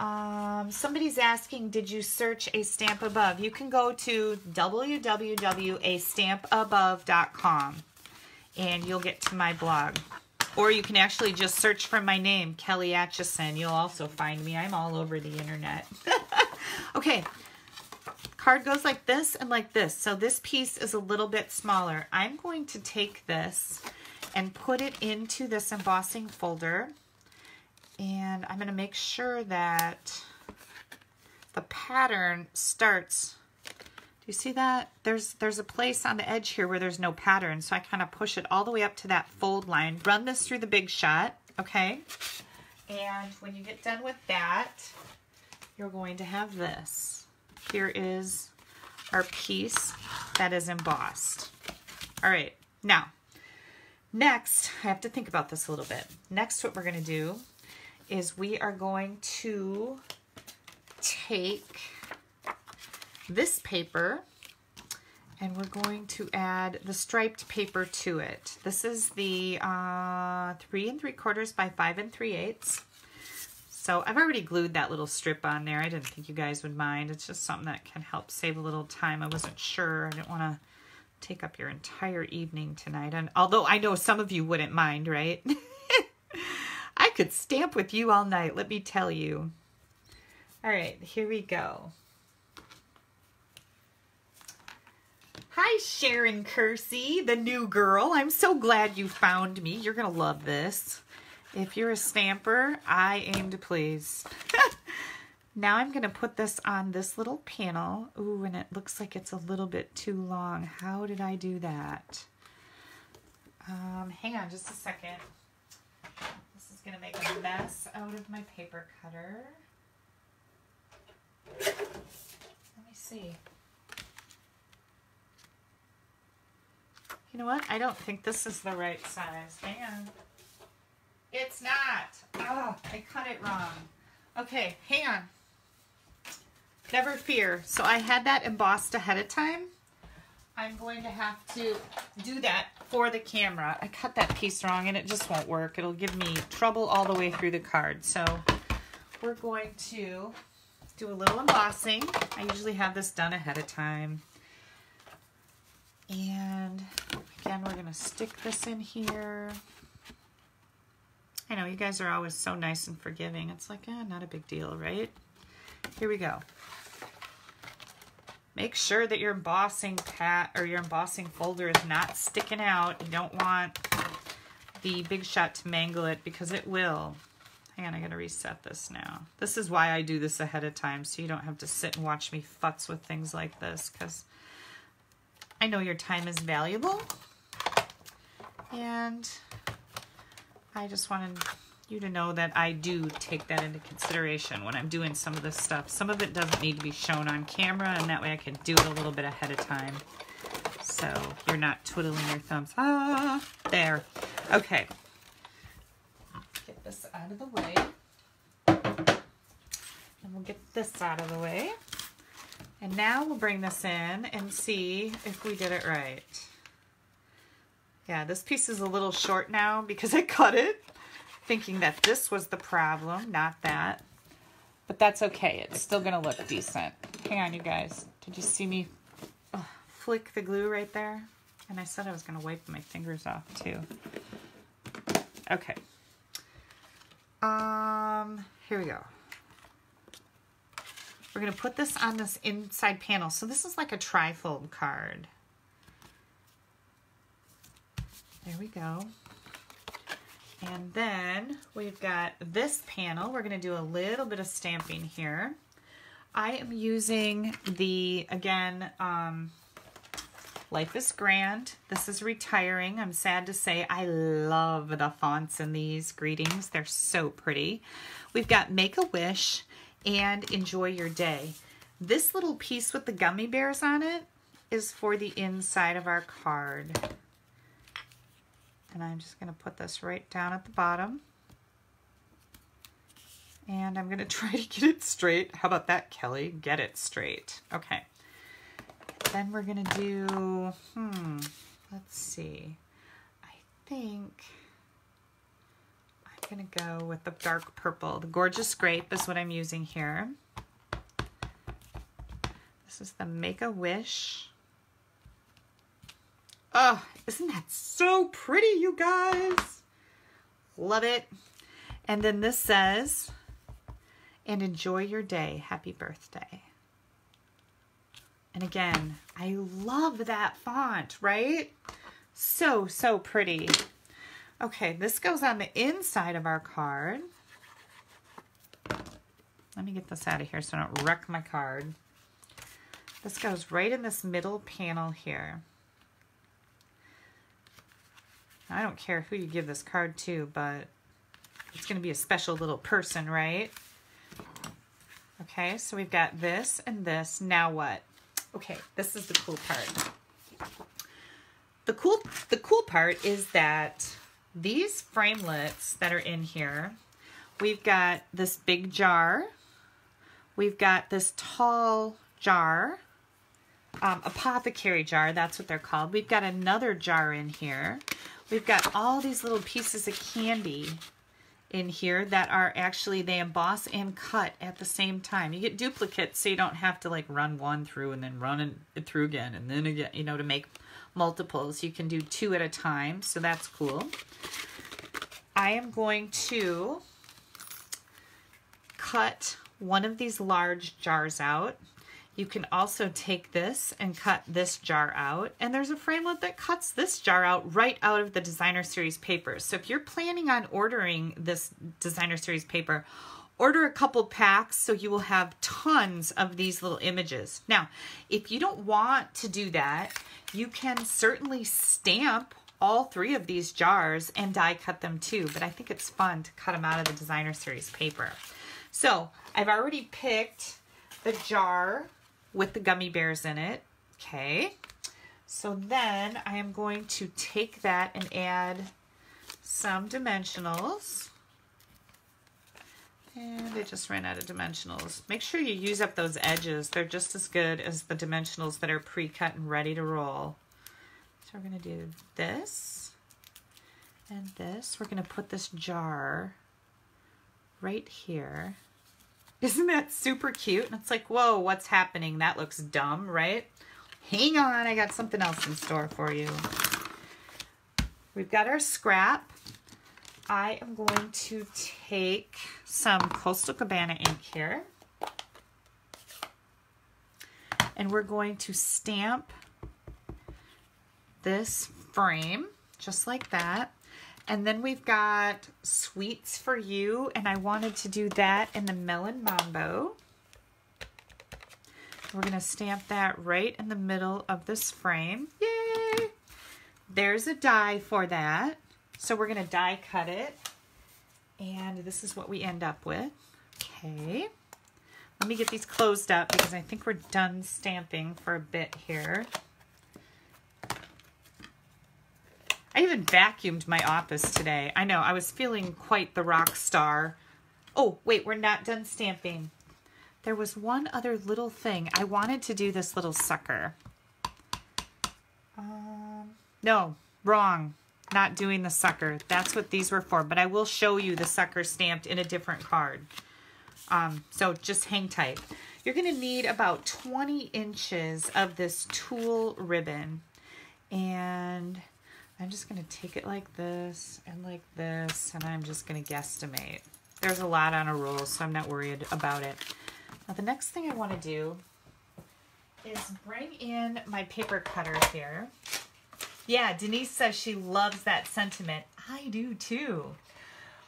Um, somebody's asking, did you search a stamp above? You can go to www.astampabove.com and you'll get to my blog. Or you can actually just search for my name, Kelly Acheson. You'll also find me. I'm all over the internet. okay, card goes like this and like this. So this piece is a little bit smaller. I'm going to take this and put it into this embossing folder. And I'm going to make sure that the pattern starts. Do you see that? There's, there's a place on the edge here where there's no pattern. So I kind of push it all the way up to that fold line. Run this through the Big Shot, okay? And when you get done with that, you're going to have this here is our piece that is embossed. All right, now, next, I have to think about this a little bit. Next, what we're gonna do is we are going to take this paper and we're going to add the striped paper to it. This is the uh, three and three quarters by five and three eighths. So I've already glued that little strip on there. I didn't think you guys would mind. It's just something that can help save a little time. I wasn't sure. I didn't want to take up your entire evening tonight. And although I know some of you wouldn't mind, right? I could stamp with you all night, let me tell you. All right, here we go. Hi, Sharon Kersey, the new girl. I'm so glad you found me. You're going to love this. If you're a stamper, I aim to please. now I'm going to put this on this little panel. Ooh, and it looks like it's a little bit too long. How did I do that? Um, hang on just a second. This is going to make a mess out of my paper cutter. Let me see. You know what? I don't think this is the right size. Hang on. It's not. Oh, I cut it wrong. Okay, hang on. Never fear. So I had that embossed ahead of time. I'm going to have to do that for the camera. I cut that piece wrong and it just won't work. It'll give me trouble all the way through the card. So we're going to do a little embossing. I usually have this done ahead of time. And again, we're gonna stick this in here. I know you guys are always so nice and forgiving. It's like, eh, not a big deal, right? Here we go. Make sure that your embossing pat or your embossing folder is not sticking out. You don't want the Big Shot to mangle it because it will. Hang on, I gotta reset this now. This is why I do this ahead of time so you don't have to sit and watch me futz with things like this because I know your time is valuable. And I just wanted you to know that I do take that into consideration when I'm doing some of this stuff. Some of it doesn't need to be shown on camera, and that way I can do it a little bit ahead of time. So you're not twiddling your thumbs. Ah, there. Okay. Get this out of the way. And we'll get this out of the way. And now we'll bring this in and see if we did it right. Yeah, this piece is a little short now because I cut it thinking that this was the problem, not that. But that's okay. It's still going to look decent. Hang on, you guys. Did you see me flick the glue right there? And I said I was going to wipe my fingers off too. Okay. Um, here we go. We're going to put this on this inside panel. So this is like a trifold card. There we go. And then we've got this panel. We're going to do a little bit of stamping here. I am using the, again, um, Life is Grand. This is retiring. I'm sad to say I love the fonts in these greetings. They're so pretty. We've got Make a Wish and Enjoy Your Day. This little piece with the gummy bears on it is for the inside of our card. And I'm just going to put this right down at the bottom. And I'm going to try to get it straight. How about that, Kelly? Get it straight. Okay. Then we're going to do, hmm, let's see. I think I'm going to go with the dark purple. The Gorgeous Grape is what I'm using here. This is the Make-A-Wish Oh, isn't that so pretty, you guys? Love it. And then this says, and enjoy your day. Happy birthday. And again, I love that font, right? So, so pretty. Okay, this goes on the inside of our card. Let me get this out of here so I don't wreck my card. This goes right in this middle panel here. I don't care who you give this card to, but it's going to be a special little person, right? Okay, so we've got this and this. Now what? okay, this is the cool part. The cool the cool part is that these framelits that are in here, we've got this big jar, we've got this tall jar, um, apothecary jar, that's what they're called. We've got another jar in here. We've got all these little pieces of candy in here that are actually, they emboss and cut at the same time. You get duplicates so you don't have to like run one through and then run it through again and then again, you know, to make multiples. You can do two at a time, so that's cool. I am going to cut one of these large jars out. You can also take this and cut this jar out. And there's a framelit that cuts this jar out right out of the Designer Series paper. So if you're planning on ordering this Designer Series paper, order a couple packs so you will have tons of these little images. Now, if you don't want to do that, you can certainly stamp all three of these jars and die cut them too, but I think it's fun to cut them out of the designer series paper. So I've already picked the jar with the gummy bears in it. Okay. So then I am going to take that and add some dimensionals. And I just ran out of dimensionals. Make sure you use up those edges. They're just as good as the dimensionals that are pre-cut and ready to roll. So we're going to do this and this. We're going to put this jar right here. Isn't that super cute? And it's like, whoa, what's happening? That looks dumb, right? Hang on, I got something else in store for you. We've got our scrap. I am going to take some Coastal Cabana ink here. And we're going to stamp this frame just like that. And then we've got Sweets for You, and I wanted to do that in the Melon Mambo. We're going to stamp that right in the middle of this frame. Yay! There's a die for that. So we're going to die cut it. And this is what we end up with. Okay. Let me get these closed up because I think we're done stamping for a bit here. I even vacuumed my office today. I know, I was feeling quite the rock star. Oh, wait, we're not done stamping. There was one other little thing. I wanted to do this little sucker. Um, no, wrong not doing the sucker. That's what these were for. But I will show you the sucker stamped in a different card. Um, so just hang tight. You're going to need about 20 inches of this tulle ribbon. And I'm just going to take it like this and like this. And I'm just going to guesstimate. There's a lot on a roll, so I'm not worried about it. Now the next thing I want to do is bring in my paper cutter here. Yeah, Denise says she loves that sentiment. I do too.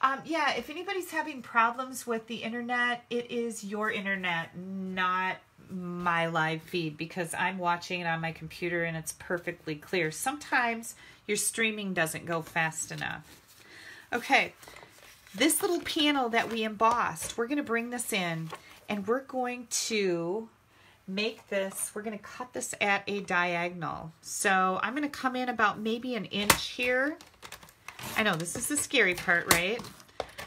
Um, yeah, if anybody's having problems with the internet, it is your internet, not my live feed because I'm watching it on my computer and it's perfectly clear. Sometimes your streaming doesn't go fast enough. Okay, this little panel that we embossed, we're going to bring this in and we're going to make this, we're going to cut this at a diagonal. So I'm going to come in about maybe an inch here. I know this is the scary part, right?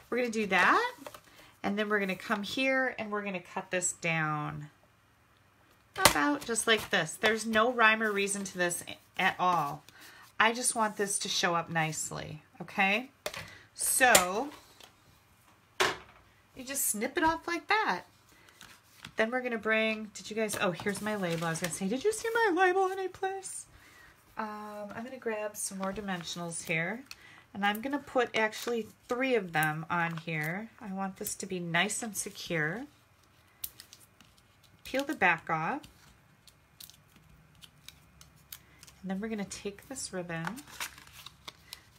We're going to do that. And then we're going to come here and we're going to cut this down about just like this. There's no rhyme or reason to this at all. I just want this to show up nicely, okay? So you just snip it off like that. Then we're to bring, did you guys, oh, here's my label. I was to say, did you see my label in any place? Um, I'm to grab some more dimensionals here. And I'm to put actually three of them on here. I want this to be nice and secure. Peel the back off. And then we're going to take this ribbon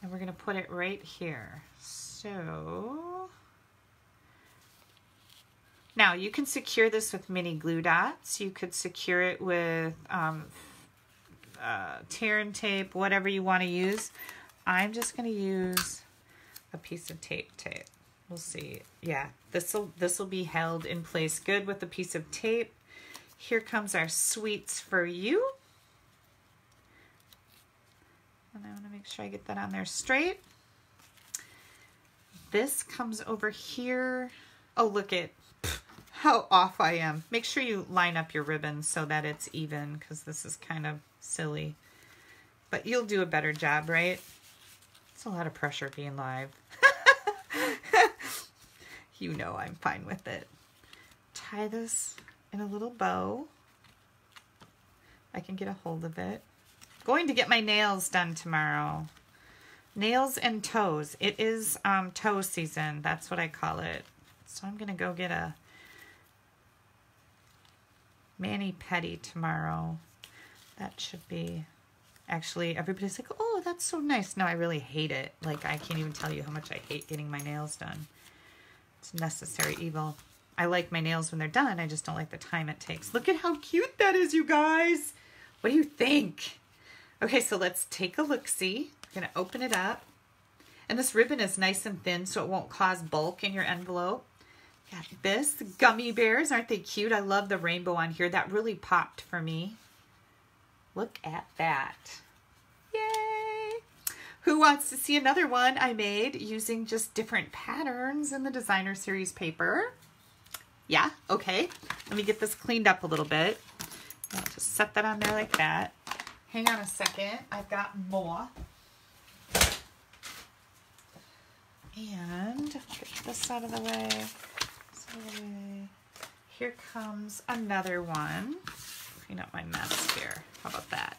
and we're going to put it right here. So now you can secure this with mini glue dots. You could secure it with um, uh, tear and tape, whatever you want to use. I'm just going to use a piece of tape tape. We'll see. Yeah, this will this will be held in place good with a piece of tape. Here comes our sweets for you. And I want to make sure I get that on there straight. This comes over here. Oh, look at how off I am. Make sure you line up your ribbons so that it's even because this is kind of silly. But you'll do a better job, right? It's a lot of pressure being live. you know I'm fine with it. Tie this in a little bow. I can get a hold of it. Going to get my nails done tomorrow. Nails and toes. It is um, toe season. That's what I call it. So I'm going to go get a mani-pedi tomorrow. That should be... Actually, everybody's like, oh, that's so nice. No, I really hate it. Like, I can't even tell you how much I hate getting my nails done. It's necessary evil. I like my nails when they're done. I just don't like the time it takes. Look at how cute that is, you guys. What do you think? Okay, so let's take a look-see. I'm to open it up. And this ribbon is nice and thin so it won't cause bulk in your envelope. Got this, gummy bears. Aren't they cute? I love the rainbow on here. That really popped for me. Look at that. Yay! Who wants to see another one I made using just different patterns in the designer series paper? Yeah, okay. Let me get this cleaned up a little bit. I'll just set that on there like that. Hang on a second. I've got more. And get this out of the way. Here comes another one. Clean up my mess here. How about that?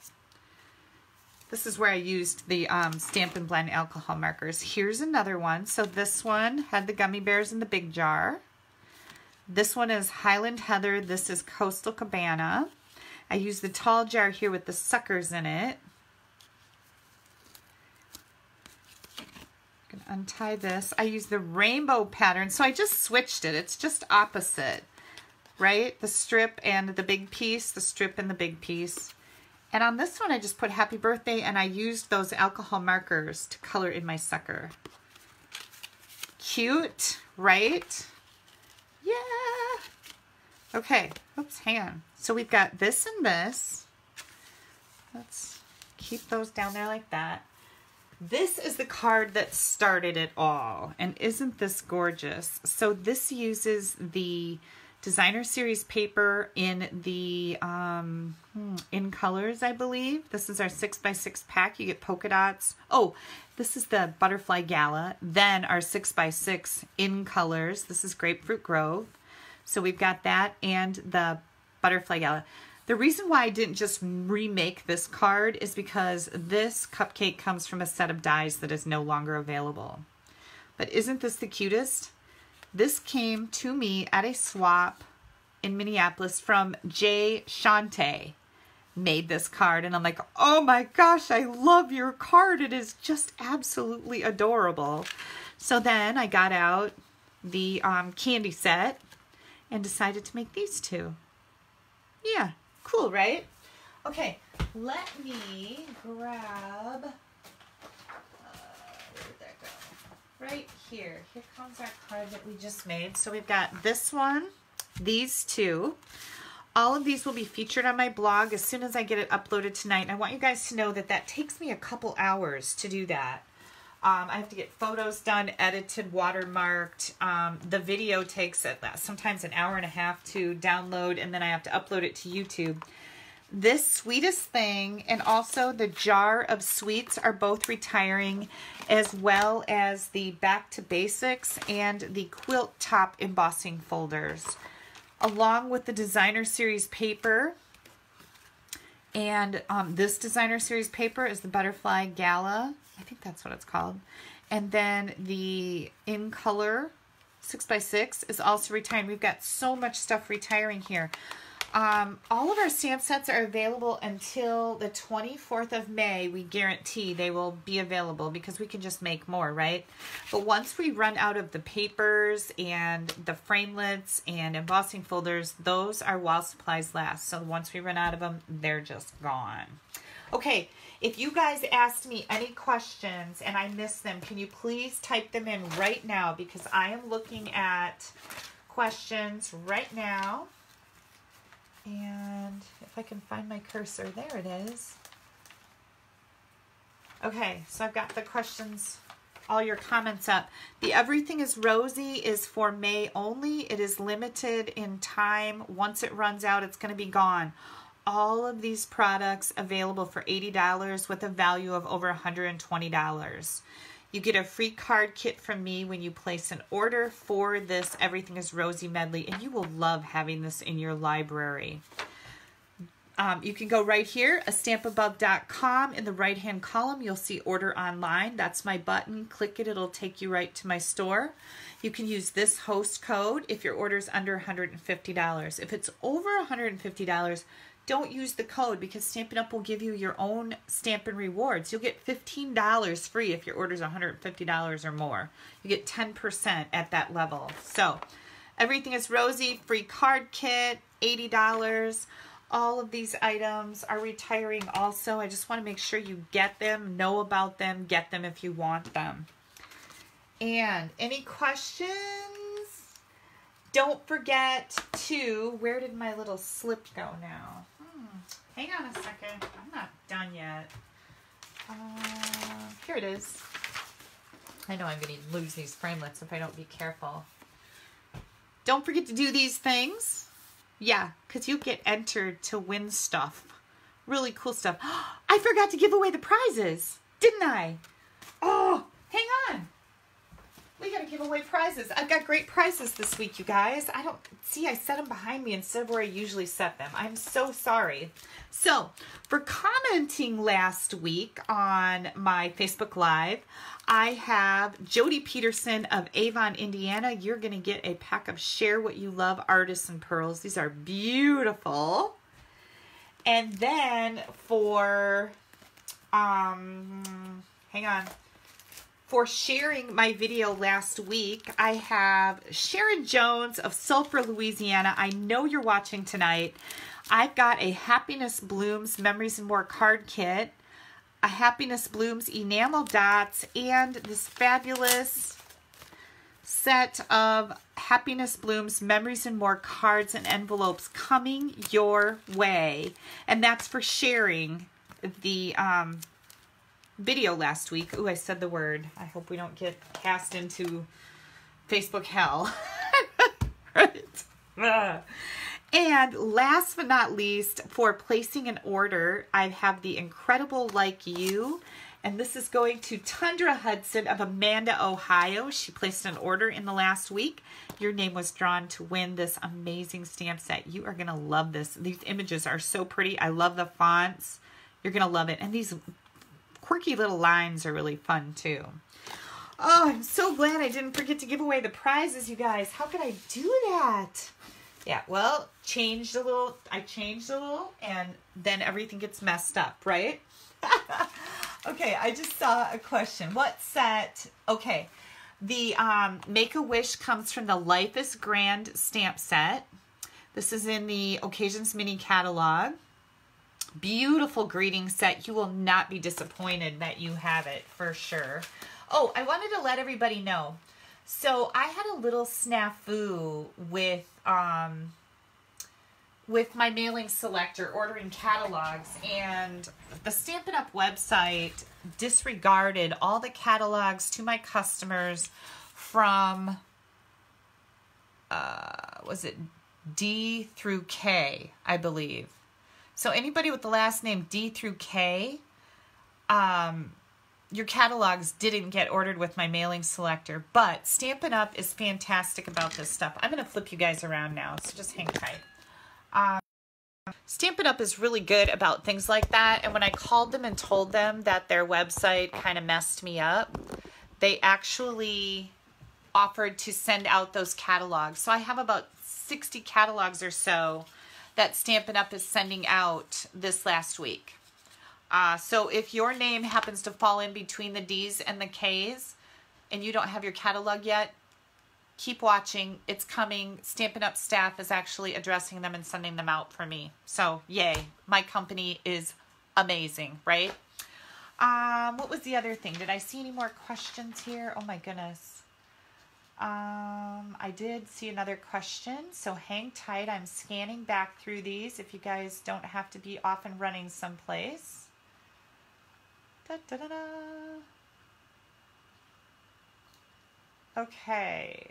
This is where I used the um, Stampin' Blend alcohol markers. Here's another one. So this one had the gummy bears in the big jar. This one is Highland Heather. This is Coastal Cabana. I use the tall jar here with the suckers in it. I'm gonna untie this. I use the rainbow pattern. So I just switched it. It's just opposite, right? The strip and the big piece, the strip and the big piece. And on this one, I just put happy birthday and I used those alcohol markers to color in my sucker. Cute, right? Yeah. Okay. Oops, hang on. So we've got this and this. Let's keep those down there like that. This is the card that started it all. And isn't this gorgeous? So this uses the designer series paper in the um, hmm, in colors, I believe. This is our six by six pack. You get polka dots. Oh, this is the butterfly gala. Then our six by six in colors. This is grapefruit grove. So we've got that and the butterfly gala. The reason why I didn't just remake this card is because this cupcake comes from a set of dies that is no longer available. But isn't this the cutest? This came to me at a swap in Minneapolis from Jay Shante made this card and I'm like, oh my gosh, I love your card. It is just absolutely adorable. So then I got out the um, candy set and decided to make these two. Yeah, cool, right? Okay, let me grab right here. Here comes our card that we just made. So we've got this one, these two. All of these will be featured on my blog as soon as I get it uploaded tonight. And I want you guys to know that that takes me a couple hours to do that. Um, I have to get photos done, edited, watermarked. Um, the video takes at sometimes an hour and a half to download, and then I have to upload it to YouTube. This Sweetest Thing and also the Jar of Sweets are both retiring, as well as the Back to Basics and the Quilt Top embossing folders, along with the Designer Series paper. And um, this Designer Series paper is the Butterfly Gala. I think that's what it's called. And then the In Color 6x6 is also retiring. We've got so much stuff retiring here. Um, all of our stamp sets are available until the 24th of May. We guarantee they will be available because we can just make more, right? But once we run out of the papers and the framelits and embossing folders, those are while supplies last. So once we run out of them, they're just gone. Okay, if you guys asked me any questions and I missed them, can you please type them in right now because I am looking at questions right now. And if I can find my cursor, there it is. Okay, so I've got the questions, all your comments up. The Everything is Rosy is for May only. It is limited in time. Once it runs out, it's going to be gone. All of these products available for $80 with a value of over $120. You get a free card kit from me when you place an order for this Everything is Rosy medley, and you will love having this in your library. Um, you can go right here, a stampabove.com. In the right hand column, you'll see order online. That's my button. Click it, it'll take you right to my store. You can use this host code if your order is under $150. If it's over $150, don't use the code because Stampin' Up! will give you your own Stampin' Rewards. You'll get $15 free if your order is $150 or more. You get 10% at that level. So, everything is rosy, free card kit, $80 all of these items are retiring also. I just want to make sure you get them, know about them, get them if you want them. And any questions? Don't forget to, where did my little slip go now? Hang on a second. I'm not done yet. Uh, here it is. I know I'm going to lose these framelits if I don't be careful. Don't forget to do these things. Yeah, because you get entered to win stuff. Really cool stuff. I forgot to give away the prizes, didn't I? Oh, hang on. We got to give away prizes. I've got great prizes this week, you guys. I don't see, I set them behind me instead of where I usually set them. I'm so sorry. So, for commenting last week on my Facebook Live, I have Jody Peterson of Avon, Indiana. You're going to get a pack of Share What You Love Artisan Pearls. These are beautiful. And then for, um, hang on, for sharing my video last week, I have Sharon Jones of Sulphur, Louisiana. I know you're watching tonight. I've got a Happiness Blooms Memories and More card kit a Happiness Blooms enamel dots, and this fabulous set of Happiness Blooms Memories and More cards and envelopes coming your way. And that's for sharing the um, video last week. Ooh, I said the word. I hope we don't get cast into Facebook hell. right. And last but not least, for placing an order, I have the Incredible Like You. And this is going to Tundra Hudson of Amanda, Ohio. She placed an order in the last week. Your name was drawn to win this amazing stamp set. You are going to love this. These images are so pretty. I love the fonts. You're going to love it. And these quirky little lines are really fun too. Oh, I'm so glad I didn't forget to give away the prizes, you guys. How could I do that? Yeah, well, changed a little. I changed a little, and then everything gets messed up, right? okay, I just saw a question. What set? Okay, the um, Make-A-Wish comes from the Life is Grand stamp set. This is in the Occasions Mini catalog. Beautiful greeting set. You will not be disappointed that you have it for sure. Oh, I wanted to let everybody know. So I had a little snafu with um, with my mailing selector ordering catalogs and the Stampin' Up! website disregarded all the catalogs to my customers from uh, was it D through K, I believe. So anybody with the last name D through K, um, your catalogs didn't get ordered with my mailing selector, but Stampin' Up! is fantastic about this stuff. I'm going to flip you guys around now, so just hang tight. Um, Stampin' Up! is really good about things like that, and when I called them and told them that their website kind of messed me up, they actually offered to send out those catalogs. So I have about 60 catalogs or so that Stampin' Up! is sending out this last week. Uh, so if your name happens to fall in between the D's and the K's and you don't have your catalog yet, keep watching. It's coming. Stampin' Up! staff is actually addressing them and sending them out for me. So yay, my company is amazing, right? Um, what was the other thing? Did I see any more questions here? Oh my goodness. Um, I did see another question, so hang tight. I'm scanning back through these if you guys don't have to be off and running someplace. Da, da, da, da. Okay.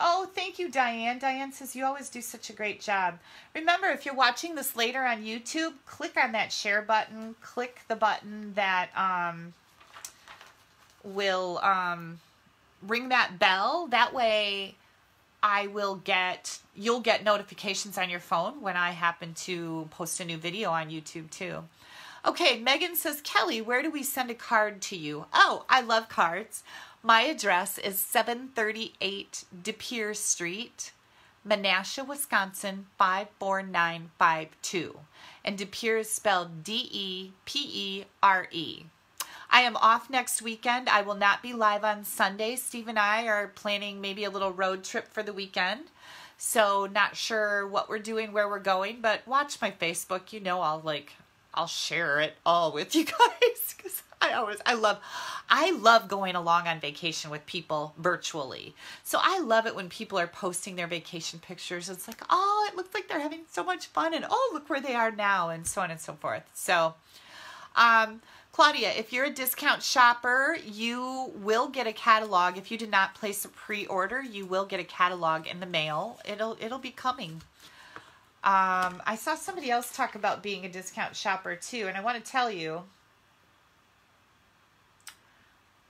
Oh, thank you, Diane. Diane says you always do such a great job. Remember, if you're watching this later on YouTube, click on that share button. Click the button that um, will um, ring that bell. That way, I will get you'll get notifications on your phone when I happen to post a new video on YouTube too. Okay, Megan says, Kelly, where do we send a card to you? Oh, I love cards. My address is 738 De Street, Menasha, Wisconsin 54952. And De Pere is spelled D E P E R E. I am off next weekend. I will not be live on Sunday. Steve and I are planning maybe a little road trip for the weekend. So not sure what we're doing, where we're going, but watch my Facebook. You know I'll like I'll share it all with you guys cuz I always I love I love going along on vacation with people virtually. So I love it when people are posting their vacation pictures. It's like, "Oh, it looks like they're having so much fun and oh, look where they are now" and so on and so forth. So um Claudia, if you're a discount shopper, you will get a catalog. If you did not place a pre-order, you will get a catalog in the mail. It'll it'll be coming. Um, I saw somebody else talk about being a discount shopper too, and I want to tell you.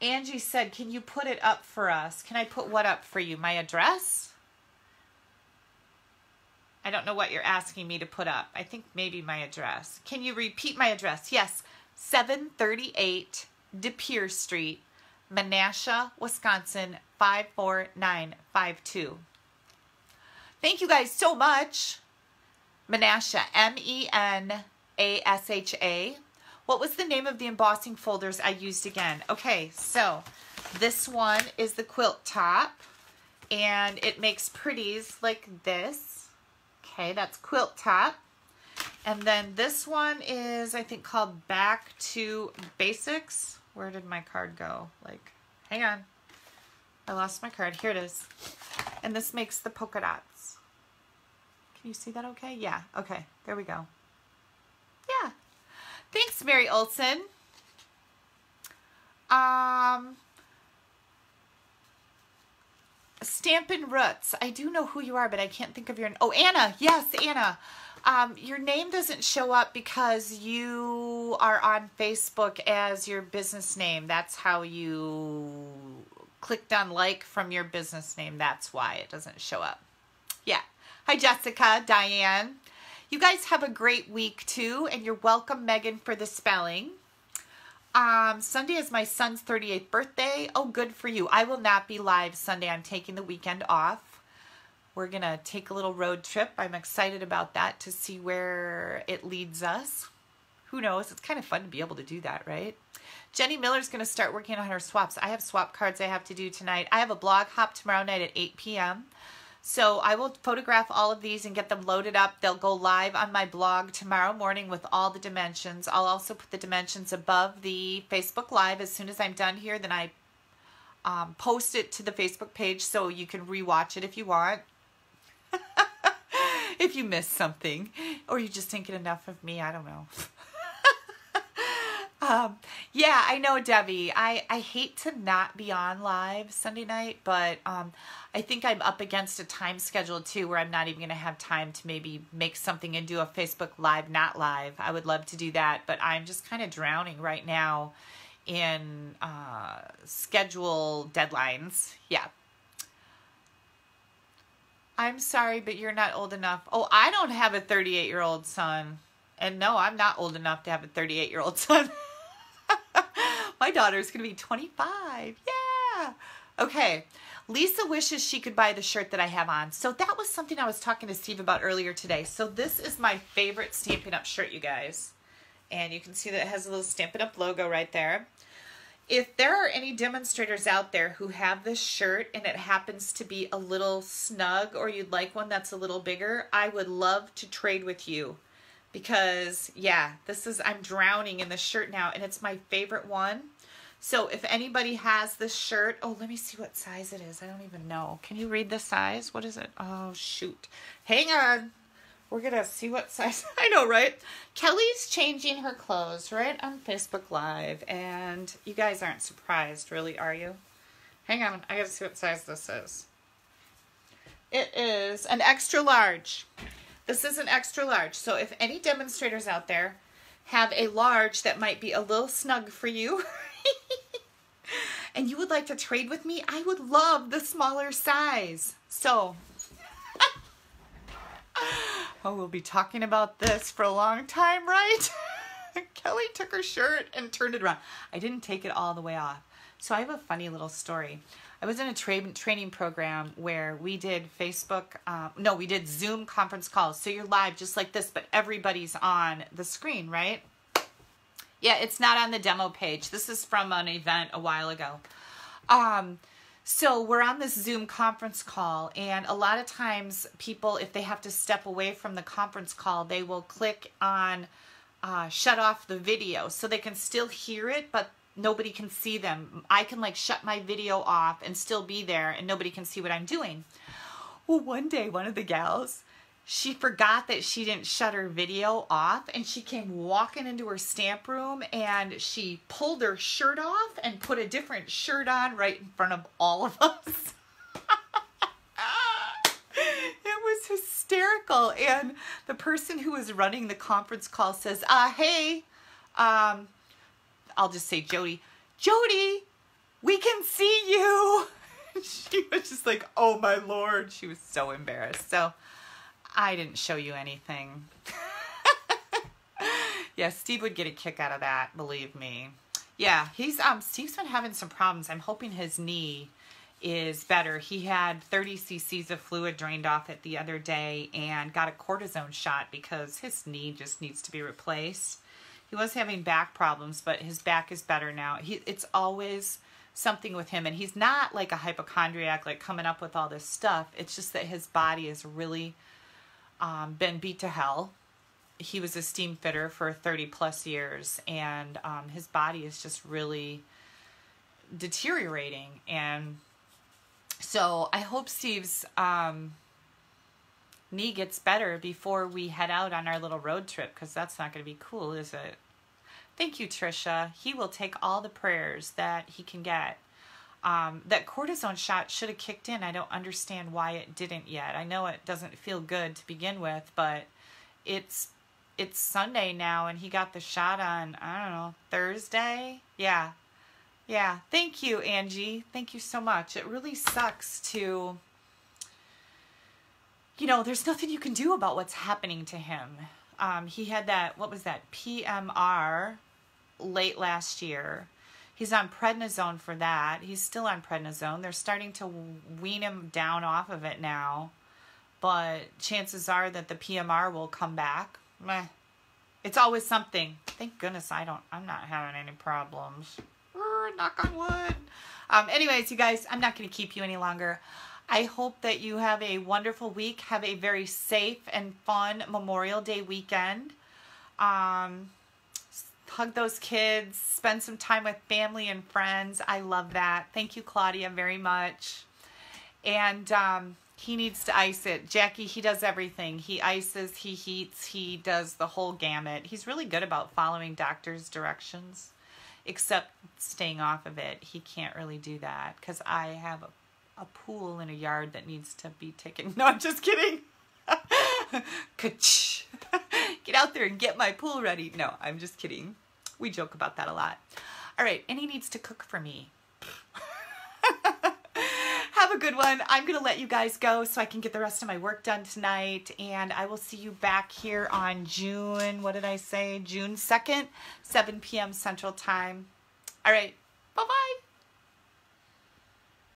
Angie said, "Can you put it up for us? Can I put what up for you? My address?" I don't know what you're asking me to put up. I think maybe my address. Can you repeat my address? Yes. 738 De Pere Street, Menasha, Wisconsin 54952. Thank you guys so much. Menasha, M E N A S H A. What was the name of the embossing folders I used again? Okay, so this one is the quilt top and it makes pretties like this. Okay, that's quilt top. And then this one is, I think, called Back to Basics. Where did my card go? Like, hang on. I lost my card. Here it is. And this makes the polka dots. Can you see that okay? Yeah. Okay. There we go. Yeah. Thanks, Mary Olson. Um, Stampin' Roots. I do know who you are, but I can't think of your... Oh, Anna. Yes, Anna. Um, your name doesn't show up because you are on Facebook as your business name. That's how you clicked on like from your business name. That's why it doesn't show up. Yeah. Hi, Jessica, Diane. You guys have a great week too, and you're welcome, Megan, for the spelling. Um, Sunday is my son's 38th birthday. Oh, good for you. I will not be live Sunday. I'm taking the weekend off. We're going to take a little road trip. I'm excited about that to see where it leads us. Who knows? It's kind of fun to be able to do that, right? Jenny Miller's going to start working on her swaps. I have swap cards I have to do tonight. I have a blog hop tomorrow night at 8 p.m. So I will photograph all of these and get them loaded up. They'll go live on my blog tomorrow morning with all the dimensions. I'll also put the dimensions above the Facebook Live. As soon as I'm done here, then I um, post it to the Facebook page so you can rewatch it if you want. if you missed something or you just didn't get enough of me, I don't know. um, yeah, I know, Debbie. I, I hate to not be on live Sunday night, but um, I think I'm up against a time schedule too where I'm not even going to have time to maybe make something and do a Facebook Live, not live. I would love to do that, but I'm just kind of drowning right now in uh, schedule deadlines. Yeah, I'm sorry, but you're not old enough. Oh, I don't have a 38 year old son. And no, I'm not old enough to have a 38 year old son. My daughter's going to be 25. Yeah. Okay. Lisa wishes she could buy the shirt that I have on. So that was something I was talking to Steve about earlier today. So this is my favorite Stampin' Up shirt, you guys. And you can see that it has a little Stampin' Up logo right there if there are any demonstrators out there who have this shirt and it happens to be a little snug or you'd like one that's a little bigger, I would love to trade with you because yeah, this is, I'm drowning in this shirt now and it's my favorite one. So if anybody has this shirt, oh, let me see what size it is. I don't even know. Can you read the size? What is it? Oh, shoot. Hang on. We're to see what size. I know, right? Kelly's changing her clothes right on Facebook Live. And you guys aren't surprised, really, are you? Hang on. I got to see what size this is. It is an extra large. This is an extra large. So if any demonstrators out there have a large that might be a little snug for you and you would like to trade with me, I would love the smaller size. So, oh, we'll be talking about this for a long time, right? Kelly took her shirt and turned it around. I didn't take it all the way off. So I have a funny little story. I was in a tra- training program where we did Facebook, um, no, we did Zoom conference calls. So you're live just like this, but everybody's on the screen, right? Yeah, it's not on the demo page. This is from an event a while ago. Um, so we're on this Zoom conference call, and a lot of times people, if they have to step away from the conference call, they will click on uh, shut off the video so they can still hear it, but nobody can see them. I can like shut my video off and still be there and nobody can see what I'm doing. Well, one day, one of the gals, she forgot that she didn't shut her video off and she came walking into her stamp room and she pulled her shirt off and put a different shirt on right in front of all of us. it was hysterical. And the person who was running the conference call says, uh, hey, um, I'll just say Jody, Jody, we can see you. she was just like, oh my lord. She was so embarrassed. So I didn't show you anything. yeah, Steve would get a kick out of that, believe me. Yeah, he's um Steve's been having some problems. I'm hoping his knee is better. He had 30 cc's of fluid drained off it the other day and got a cortisone shot because his knee just needs to be replaced. He was having back problems, but his back is better now. He, it's always something with him, and he's not like a hypochondriac, like coming up with all this stuff. It's just that his body is really um, been beat to hell. He was a steam fitter for 30 plus years, and um, his body is just really deteriorating. And so I hope Steve's um, knee gets better before we head out on our little road trip because that's not going to be cool, is it? Thank you, Trisha. He will take all the prayers that he can get. Um, that cortisone shot should have kicked in. I don't understand why it didn't yet. I know it doesn't feel good to begin with, but it's it's Sunday now, and he got the shot on I don't know Thursday. Yeah, yeah. Thank you, Angie. Thank you so much. It really sucks to you know, there's nothing you can do about what's happening to him. Um, he had that, what was that, PMR late last year. He's on prednisone for that. He's still on prednisone. They're starting to wean him down off of it now. But chances are that the PMR will come back. Meh. It's always something. Thank goodness I don't, I'm not having any problems. knock on wood. Um, anyways, you guys, I'm not going to keep you any longer. I hope that you have a wonderful week. Have a very safe and fun Memorial Day weekend. Um, hug those kids, spend some time with family and friends. I love that. Thank you, Claudia, very much. And um, he needs to ice it. Jackie, he does everything. He ices, he heats, he does the whole gamut. He's really good about following doctor's directions, except staying off of it. He can't really do that because I have a a pool in a yard that needs to be taken. No, I'm just kidding. get out there and get my pool ready. No, I'm just kidding. We joke about that a lot. All right, and he needs to cook for me. Have a good one. I'm going to let you guys go so I can get the rest of my work done tonight. And I will see you back here on June, what did I say? June 2nd, 7 p.m. Central Time. All right, bye-bye.